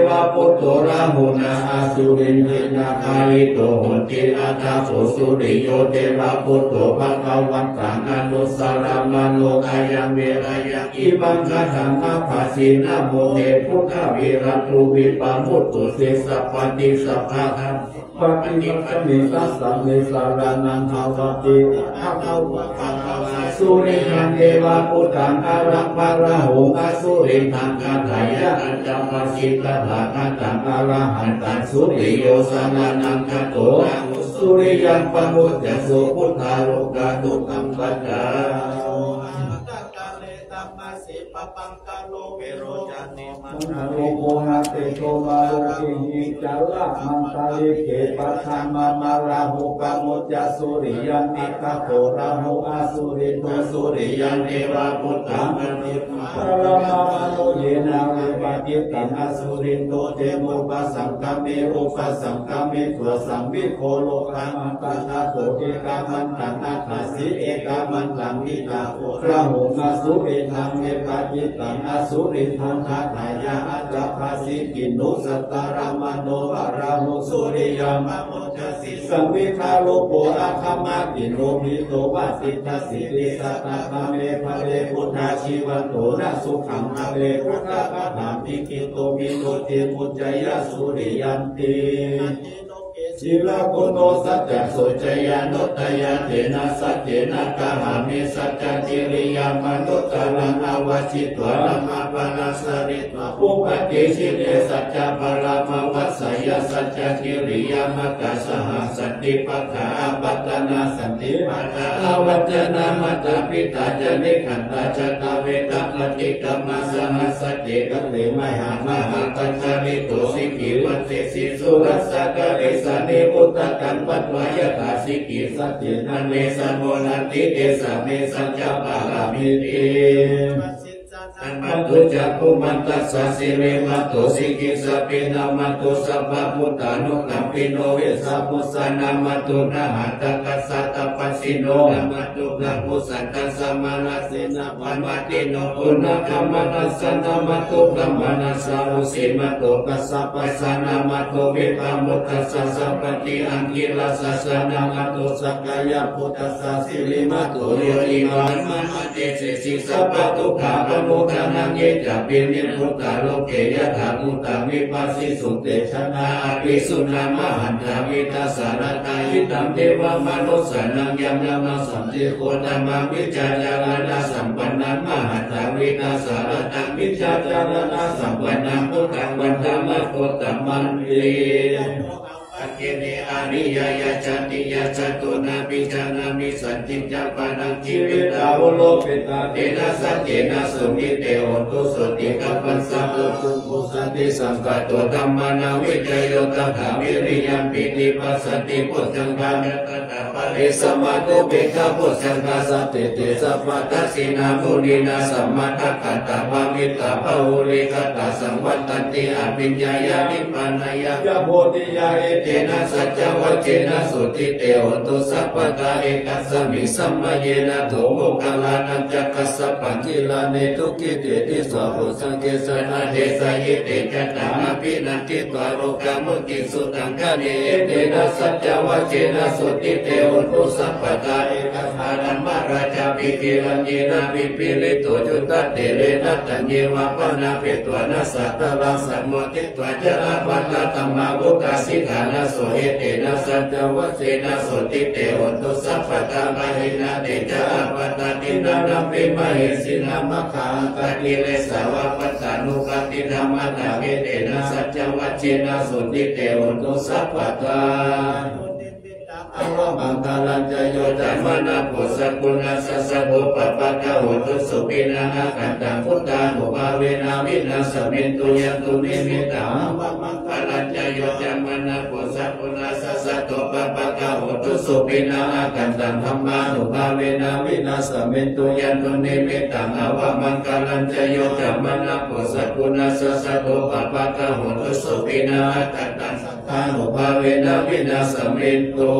Speaker 3: วะพุทโตระหุนาอาสุรินเทนาคาลิโตหุนติอาตาโสสุริโยเทวะพุทโตภะคะวันตังอนุสารามโนกายังเมรยังอิบังคสังฆาภาสินะโมเตพุทธวิรัตุวิปัมุตตุเสสัพพติสัพพะธัม
Speaker 4: ปฏิปัสมิตัสสะเมสารานังภาวติภะคะวะ
Speaker 3: สุริยันเทวะพุทธังอารักภาระโหกสุริทังคาถายะอัจจปัสสิตถาคาตังอาระหันตังสุริโยสนานังคโตสุริยังปมุจจโสพุทธาโลกาตุกัมปัจจา
Speaker 4: มังโลโกหะเตโตมาโลกิหิจัลละมันตาลิเกปัชามามาราหุปะโมจจสุริยันติกะโตราหุอาสุริโตสุริ
Speaker 3: ยั
Speaker 4: ยั
Speaker 3: น
Speaker 4: น
Speaker 3: เท
Speaker 4: ติ
Speaker 3: วะพุทธังอนิพพา
Speaker 4: ปรมามาโนเยนาเวปะจิตังอสุริโตเตโมปัสสังกามิอุปสังกามิตัวสัมวิโคโลกามันตันนาโตเอกามันตันนาคาสิเอกามันตังวิตาโอพระหุมาสุริทังเวปะจิตังอสุริทังคาถายาอัจจภาสิกินุสตตารามโนวาราหุสุริยมะโมจสิสัมวิทาโลโกอาคามากิโนมิโตวาสิทธสิริสัตตะเมภะเรพุทธาชีวันโตนะสุขังภะเรพุทธะคาถามปิกิโตมิโตเตมุจจยสุริยันติ ชิลาคุโนสัจจะสุจยานุตยาเทนะสัจเจนะกหามิสัจจิริยามนุตตะลังอวชิตวะลังอาปนาสริตวะอุปติชิเตสัจจปรามวัสยสัจจิริยามกะสหสันติปัฏฐาปัตนาสันติปัฏฐาอาวัจนามัตตปิตาจนิขันตาจตาเวตาปฏิกรรมสหัสเจกเตมหามหาปัญจริโตสิกิวัตเตสิสุรัสสะกะเรสเนอุตตะกันปัตวายตาสิกิสัจเจนันเมสันโมนันติเตสะเมสัจจปารามิเตอัน มัตตุจักขุมันตัสสะสิเรมัตตุสิกิสปินามัตตุสัพพะพุทธานุกัมปิโนเวสัพพุสานามัตตุนะหัตตะกัสสะตะปัสสิโนนะมัตตุกัมพุสันตัสสะมานัสสินะวันวัติโนปุณะกัมมนัสสะนะมัตตุกัมมนัสสะอุสิมัตตุกัสสะปัสสะนะมัตตุวิปัมมุตตัสสะสัพพติอังกิรัสสะสะนะมัตตุสักกายพุทธัสสะสิริมัตตุโยติมันมันเตเสสิสัพพะทุกขาปมุข
Speaker 3: นังเยจะปินิพุตาโลเกยะถามุตตาวิปัสสิสุเตชนะอภิสุนามหันตาวิตาสารตายิตัมเทวมนุสสานังยมยมาสัมติโคตมังวิจารณาสัมปันนังมหันตาวิตาสารตังวิจารณาสัมปันนังพุทธังวันธรรมโคตมันเต กเนอานิยายาจันติยาจันตุนาปิจานามิสันติจาปานังชีวิตาวุโลปิตาเตนะสัจเจนะสุมิเตโอตุสุติกัปปัสสะตุตุปุสันติสังกัตโตธัมมานาวิจโยตถาวิริยัมปิติปัสสติพุทธังกานัตตาปะเรสมาตุเบกพุทธังกาสตเตเตสัพพทัสสินามุนีนาสัมมาทัคตาภามิตาภาหุริกตาสังวัตตันติอภิญญายานิพพานายะ
Speaker 4: ยะโพธิยาเอเต
Speaker 3: นะสัจจวัจเจนะสุติเตโหตุสัพพะกาเอกัสสมิสัมมาเยนะโถโมกขลานันจักัสสะปัญจิลาเนทุกิเตติสวะโหสังเกสนาเทสายเตจัตตาอภินันติตวาโรกามุติสุตังกะเนเตนะสัจจวัจเจนะสุติเตหตุสัพพะกาเอกัสสะนัมมาราชาปิกิรัญเยนะวิปิริโตจุตเตเรนะตัญเยวะปะนาเปตวนะสัตะลังสัมมติตวะจาระปัตตัมมาบุกาสิกานะโสเหเตนะสัจวัจเจนะสุติเตโหตุสัพพะกามาหินะเตจาปัตตะตินะนัมปิมเหสินะมะขังกะติเลสาวะปัตตานุกติธรรมะนาเวเตนะสัจวัจเจนะสุติเตโหตุสัพพะกา
Speaker 4: มังคลัญจโย
Speaker 3: โย
Speaker 4: จั
Speaker 3: จั
Speaker 4: ม
Speaker 3: ม
Speaker 4: มา
Speaker 3: มานาปุสกุณสัสสะตุปปะกะโหตุสุปินานาคันตังพุทธานุภาเวนาวินาสมินตุยันตุนิมิตังมังคลัญจโยจัมมนาปุสกุณสัสสะตุปปะกะโหตุสุปินานาคันตังธรรมานุภาเวนาวินาสมินตุยันตุนิมิตังอวมังคลัญจโยจัมมนาปุสกุณสัสสะตุปปะกะโหตุสุปินานาคันตัง สังฆานุภาเวนาวินาสมินตุ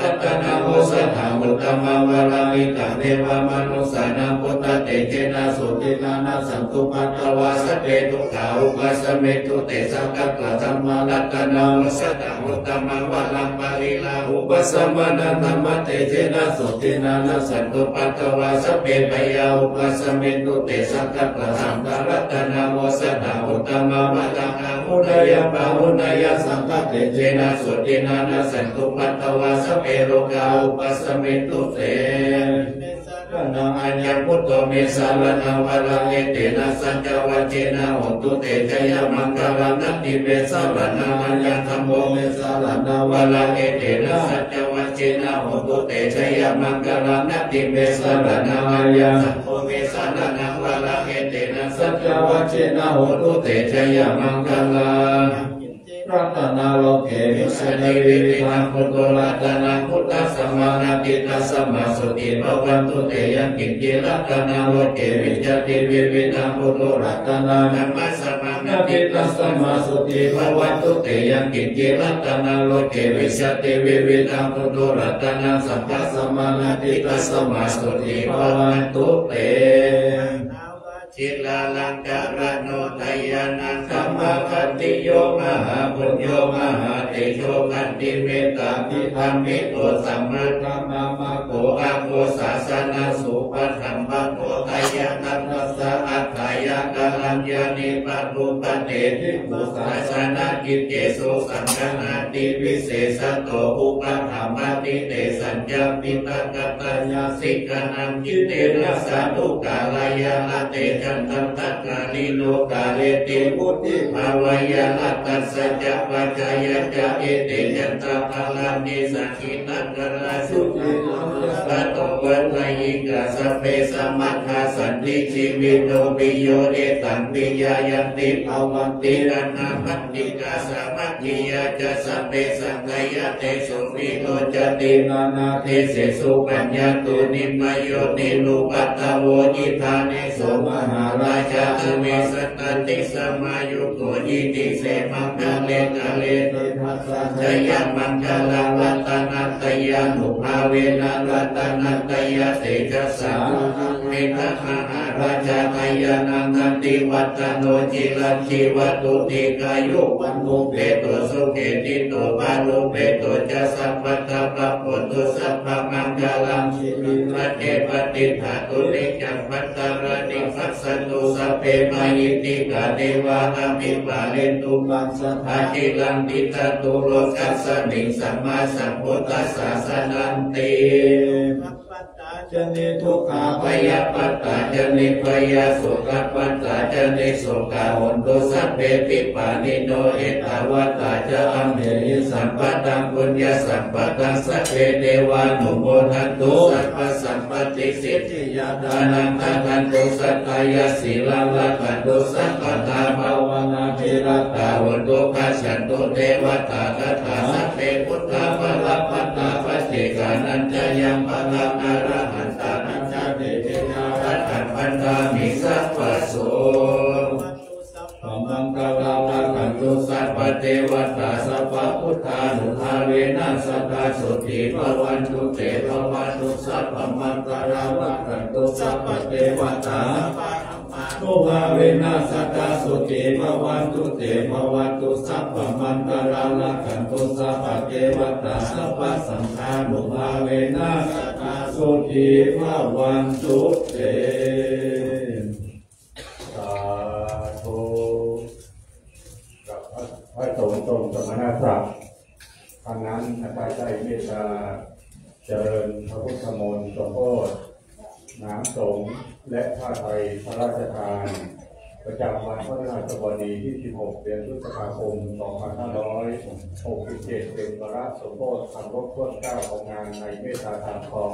Speaker 3: รัตนาโมสถามุตตมาวาลามิตังเทวมนุสานังพุทธเตเจนะสุตินานาสันตุปัตตวาสเตตุขาอุปัสเมตุเตสังกัปปะสัมมารัตนาโมสถามุตตมาวาลังปาริลาอุปัสมานันธรรมเตเจนะสุตินานาสันตุปัตตวาสเปปยาอุปัสเมตุเตสังกัปปะสัมมารัตนาโมสถามุตตมาวาลังอา หุนายปาหุนายสังฆเตเจนะสุตินานาสันตุปัตตวาสเปโรกาอุปัสมิตุเตนาอัญญพุทโธเมสารนาวาลังเอเตนะสัจจวัจเจนะโหตุเตชยมังคลังนัตติเมสารนาอัญญธรรมโมเมสารนาวาลังเอเตนะสัจจวัจเจนะโหตุเตชยมังคลังนัตติเมสารนาอัญญสัมโพเมสารนาวาลังเอเตนะสั จจวัจเจนะโหตุเตชยมังคลัง
Speaker 4: รัตนาโลเกวิส
Speaker 3: ส
Speaker 4: เน
Speaker 3: ติ
Speaker 4: วิ
Speaker 3: วิ
Speaker 4: วิ
Speaker 3: วิ
Speaker 4: ธั
Speaker 3: ธั
Speaker 4: ง
Speaker 3: ง
Speaker 4: พุ
Speaker 3: พุ
Speaker 4: ท
Speaker 3: ท
Speaker 4: โธ
Speaker 3: โธ
Speaker 4: รั
Speaker 3: รั
Speaker 4: ตนา
Speaker 3: นาพุทธสมมานาติตัสสมาสุติภวันตุเตยังกินจิรัตนาโลเกวิจติวิวิธังพุทโธรัตนาธรรมสมานาติตัสสมาสุติภวันตุเตยังกินจิรัตนาโลเกวิจติวิวิธังพุทโธรัตนาสัพพสมานาติตัสสมาสุติภวันตุเต จิลาลังการโนทยานังสัมมาคันติโยมหาบุญโยมหาเตโชคันติเมตตาพิธรรมิโตสัมมาธรรมามาโกอาโกศาสนาสุปัฏฐัมปโกทายานัสสะอัตถายา กาลัญญานิปัตุปเตทิปุสาสนากิเจโสสังฆนาติวิเศษโตอุปธรรมติเตสัญญาปิตากตัญญาสิกนังจิเตนะสาธุกาลายาลเตจันตันตกาลิโลกาเลติพุทธิภาวายาลตัสสะจะปัจจายะจะเอเตจันตาภาลานิสังขินังกราสุจิสั ตโตวันไยิกาสเปสมัทธาสันติชีวิโนปิโยเอตังปิยายันติภาวันติรันนาพันติกาสมัคคียาจะสเปสังกายะเตสุวิโนจตินานาเทเสสุปัญญาตุนิมโยตินุปัตตโวจิธาเนโสมหาราชาเมสตันติสมายุโกยิติเสมังคะเลกาเลเตทัสสะจยมังคลังรัตนัตยานุภาเวนะรัตนัตยาเตจัสสามิทัคหา ราชาทยานังนันติวัตโนจิรันชีวัตุติกายุวันโมเปโตสุเกติโตปาโลเปโตจะสัพพะตาปะปุตุสัพพะมังคลังชีวิตระเทปติถาตุนิจังพัตตารณิพัสสตุสัพเพมายิติกาเทวานามิปาเลตุมังสัทธาจิลังติตตุโลกัสสมิงสัมมาสัมพุทธัสสะสนันติ
Speaker 4: จนิทุกขา
Speaker 3: พยาปัตตาจนิพยาสุขปัตตาจนิสุขาหุนตุสัพเพปิปานิโนเอตาวัตตาจะอัมเหหิสัมปตังปุญญาสัมปตังสัพเพเทวานุโมทันตุสัพพสัมปติสิทธิยาดานังทันตุสัตตายาสีลังลักันตุสัพพตาภาวนาภิรัตตาหุนตุกัจฉันตุเทวตาคถาสัพเพพุทธาภลปัตตา ปฏิกานันจะยังพลังอรหันตานันจะเดชนารัตถันพันธามิสัพพโส
Speaker 4: ธรรมังกาลาลา
Speaker 3: กั
Speaker 4: น
Speaker 3: ตุสัพพเทวตาสัพพพุทธานุภาเวนัสตาสุติภวันตุเตภวันตุสัพพมังกาลาลากันตุสัพพเทวตา
Speaker 4: ทุภาเวนัสตตาสุติภวันตุเตภวันตุสัพพมันตราลากันตุสัพเทวตาสัพสังฆานุภาเวนัสตตาสุติภวันตุเต
Speaker 1: สาธุกับพระสงฆ์ทรงสมณศักดิ์ทางนั้นอาจารย์ใจเมตตาเจริญพระพุทธมนต์สมโภช น้ำสงและผ้าไตรพระราชทาน ประจำวันพระราชบดีที่ 16 เดือนพฤษภาคม 2567 เป็นวาระสมโภชทางรบท้วนเก้าของงานในเมตตาธรรมของ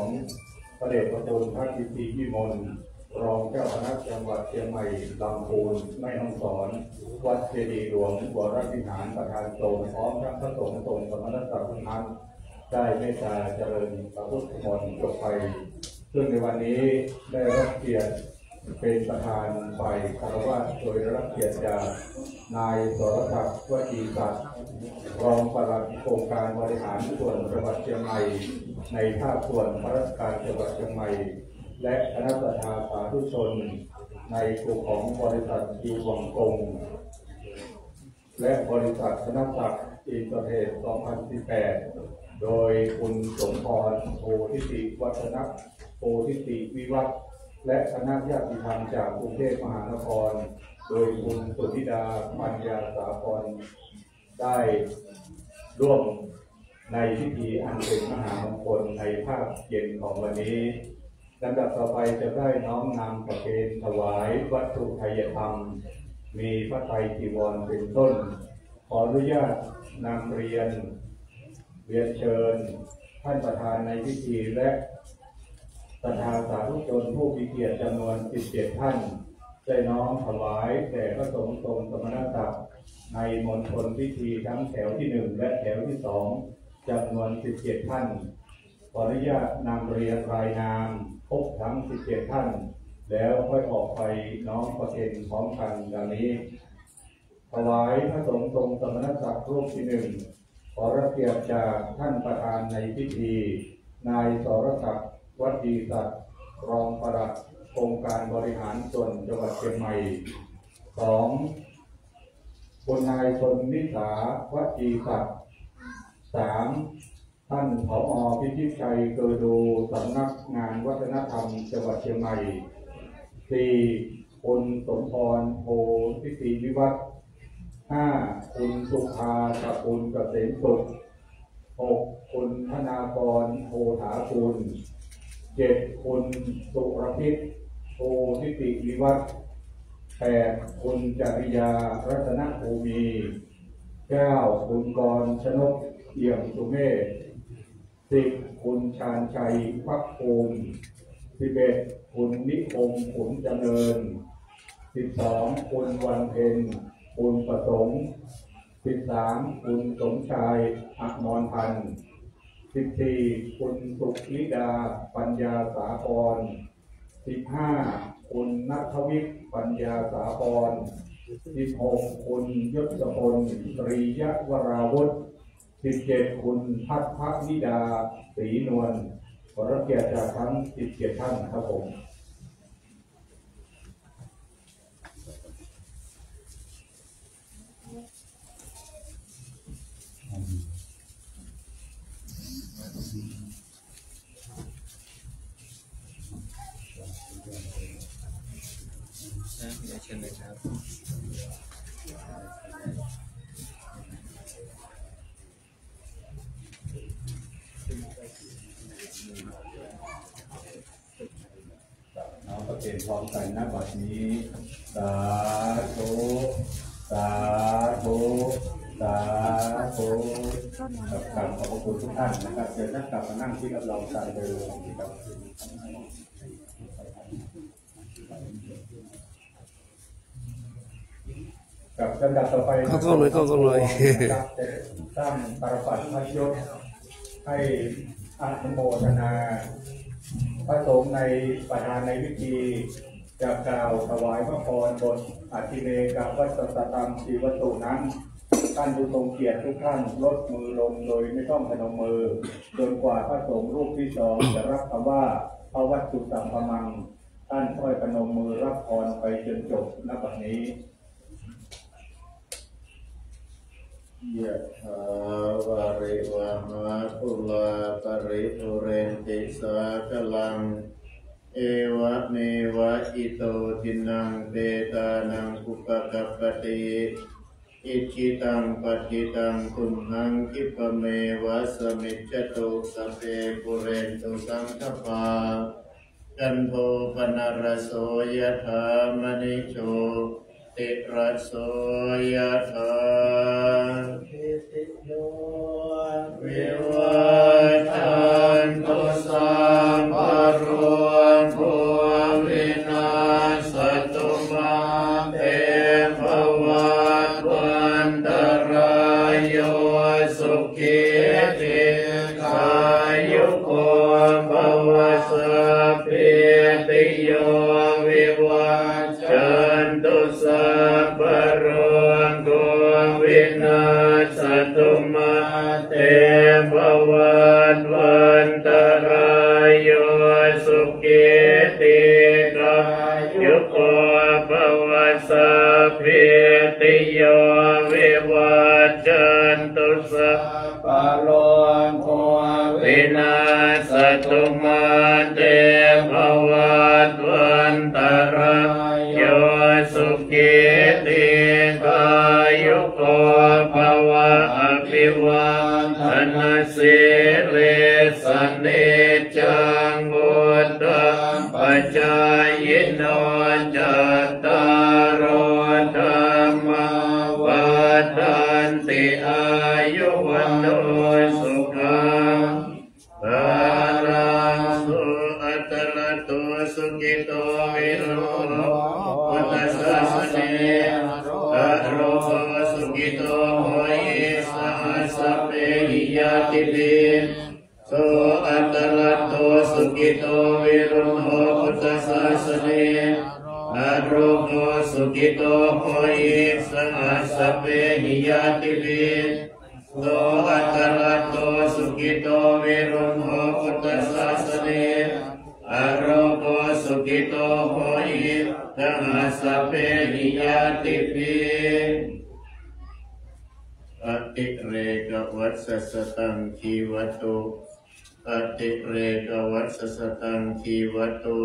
Speaker 1: พระเดชพระคุณพระกิติพิมลรองเจ้าคณะจังหวัดเชียงใหม่ลำพูนไม่ต้องสอน วัดเจดีย์หลวงวรวิหารประธานโจงพร้อมทั้งพระสงฆ์ทรงสมณศักดิ์ทุกท่านได้เมตตาเจริญพระพุทธมนต์จบไป ซึ่งในวันนี้ได้รับเกียรติเป็นประธานฝ่ายฆราวาสโดยรับเกียรติจากนายสรศักดิ์วจีศักดิ์รองปลัดองค์การบริหารส่วนจังหวัดเชียงใหม่ในภาคส่วนพระราชการจังหวัดเชียงใหม่ และคณะประธานสาธุชน ในกลุ่มของบริษัทคิวหวังกงและบริษัทธนศักดิ์อินเตอร์เทรด2018 โดยคุณสมพรโพธิติวัฒนโพ ธิติวิวัฒและคณะญาติธรรมจากกรุงเทพมหานคร โดยคุณสุธิดาปัญญาสาพรได้ร่วมในพิธีอันเป็นมหามงคลในภาคเย็นของวันนี้ลำดับต่อไปจะได้น้อมนำประเคนถวายวัตถุไทยธรรม มีพระไตรจีวรเป็นต้น ขออนุญาตนำเรียนเรียนเชิญ ท่านประธานในพิธีและ ประธานสาธุชนผู้มีเกียรติจำนวน17ท่าน ได้น้อมถวายแด่พระสงฆ์ทรงสมณศักดิ์ในมณฑลพิธีทั้งแถวที่หนึ่งและแถวที่สองจำนวน 17 ท่าน ขออนุญาตนำเรียนรายนามครบทั้ง 17 ท่าน แล้วค่อยออกไปน้อมประเคนพร้อมกันดังนี้ ถวายพระสงฆ์ทรงสมณศักดิ์รูปที่หนึ่งขอรับเกียรติจากท่านประธานในพิธี นายสรศักดิ์ วัดดีศักดิ์รองปลัดองค์การบริหารส่วนจังหวัดเชียงใหม่สองคุณนายชนนิสาวัดดีศักดิ์สามท่านผอพิชิตชัยเกอดูสำนักงานวัฒนธรรมจังหวัดเชียงใหม่สี่คุณสมพรโพธิติวิวัฒน์ห้าคุณสุภาตะคุณเกษมสุขหกคุณธนากรโพธาคุณ เจ็ดคุณสุรพิษโพธิติวิวัฒแปดคุณจริยารัตนภูมิเก้าคุณกรชนกเอี่ยมสุเมธสิบคุณชาญชัยพักภูมิสิบเอ็ดคุณนิคมขุนเจริญสิบสองคุณวันเพ็ญคุณประสงค์สิบสามคุณสมชายอักมรพันธ์ สิบสี่คุณสุขิดา ปัญญาสาพรสิบห้าคุณนัทวิทย์ปัญญาสาพรสิบหกคุณยศพลตรียวราวุธสิบเจ็ดคุณพัฒพนิดาศรีนวลขอรับเกียรติจากทั้งสิบเจ็ดท่านครับผม
Speaker 5: เชิญเลยครับ
Speaker 1: น้องก็เป็นพร้อมกันนะบัดนี้ สาธุสาธุสาธุกับกราบขอบพระคุณทุกท่านนะครับเดี๋ยวท่านกลับมานั่งที่กับเราใจเลยนะครับ กับลำดับต่อไป
Speaker 4: เข้ากล้องหน่อยเข้ากล้องหน่อย
Speaker 1: ครับจะสร้างปรปัตถ์พระยศให้อนุโมทนา พระสงฆ์ในประธานในวิธีจะกล่าวถวายพระพรบทอธิเนกับวัสสตังสีวัตถุนั้นท่านผู้ทรงเกียรติทุกท่านลดมือลงโดยไม่ต้องพนมมือจนกว่าพระสงฆ์รูปที่สองจะรับคำว่าพระวัตถุสัมพมัง ท่านค่อยพนมมือรับพรไปจนจบณบัดนี้
Speaker 3: ยะถาวาริวาหาปุลาปริปุเรนติสากลัง เอวะเมวะอิโตทินังเปตานังอุปกัปปติอิจิตังปฏิตังตุมหังคิปเมวะสมิจจตุสัพเพปุเรนตุสังคปาจันโทปนารโสยะถามณิโช ติระโสยะถาวิวั ยุ สสะตังคีวัตุอติเรกวัสสะตังคีวัตุ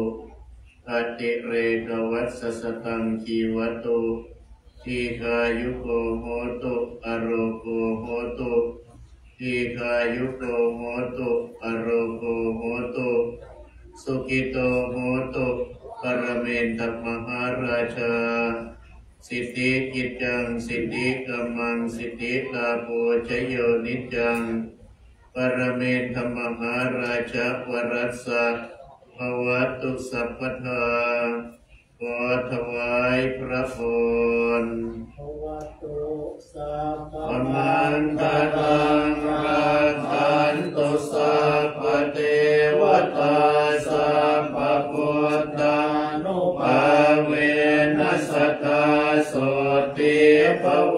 Speaker 3: อติเรกวัสสะตังคีวัตุทีคายุโกโหตุอโรโกโหตุทีคายุโกโหตุอโรโกโหตุสุกิโตโหตุปรเมนตมหาราชา สิทธิกิจจัง สิทธิกำมัง สิทธิลาโภชโยนิจจัง ปรเมนธรรมหาราชาวรัสสะภวัตุสัพพทาขอถวายพระพรอมันตรังราคันตุสั ติ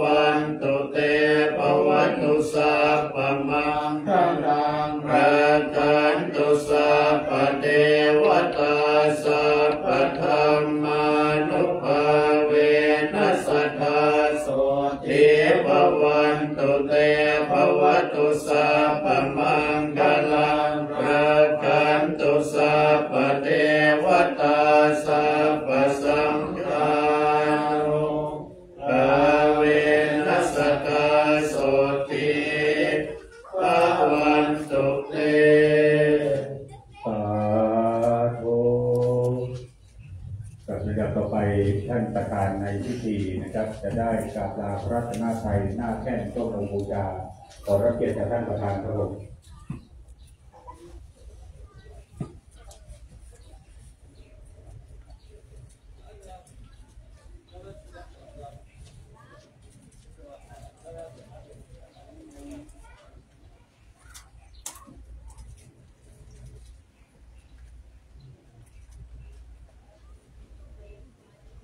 Speaker 1: จะได้กราบลาพระรัตนตรัยหน้าแท่นต้นองค์บูชาขอรับเกียรติจากท่านประธานครับผม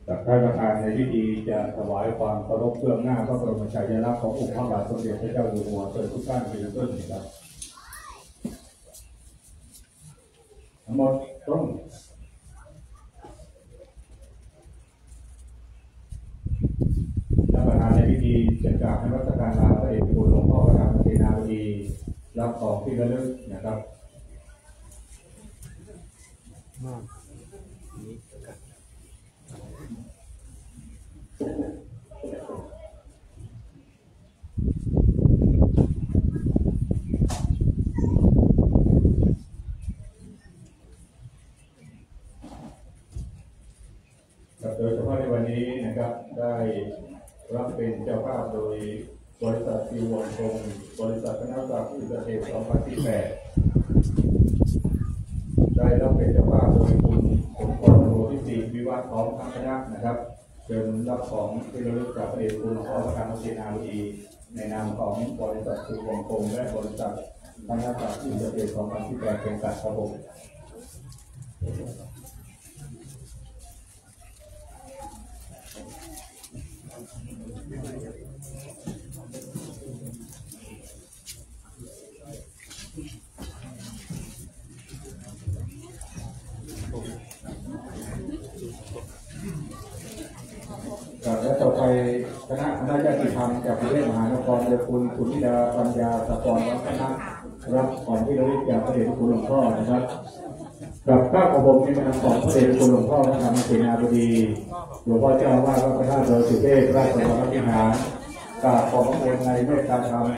Speaker 1: จากท่านประธานในพิธี จะถวายความเคารพเบื้องหน้าพระบรมฉายาลักษณ์ขององค์พระบาทสมเด็จพระเจ้าอยู่หัวเชิญทุกท่านเป็นต้นครับทั้งหมดต้องท่านประธานในพิธีจะกราบนมัสการลาพระเดชพระคุณหลวงพ่อประธานเสนาบดีรับของที่ระลึกนะครับค โดยเฉพาะในวันนี้นะครับได้รับเป็นเจ้าภาพโดยบริษัทซีวอนคงบริษัทคณะศักดิ์อินเตร์เทค2018ได้รับเป็นเจ้าภาพโดยคุณผมกรโรที่สีวิวัฒน์พร้อมทั้งคณะนะครับเชิญรับของที่ระลึกจากพระเดชคุณหลวงพ่อประธานเสนาบดีในนามของบริษัทซีวอนคงและบริษัทคณะศักดิ์อินเตอร์เทค2018เป็นกัดครับผม ครับและต่อไปคณะคณะญาติธรรมจากกรุงเทพมหานครโดยคุณสุนิดาปัญญาสะกรวัฒนะรับของที่ระลึกจากพระเดชพระคุณหลวงพ่อนะครับกับข้าของผมในนามของพระเดชพระคุณหลวงพ่อพระธรรมเสนาบดีหลวงพ่อเจ้าว่าพระพระธาตุดยสุเทพราชวรวิหารกราบขอบพระคุณในเมตตาธรรม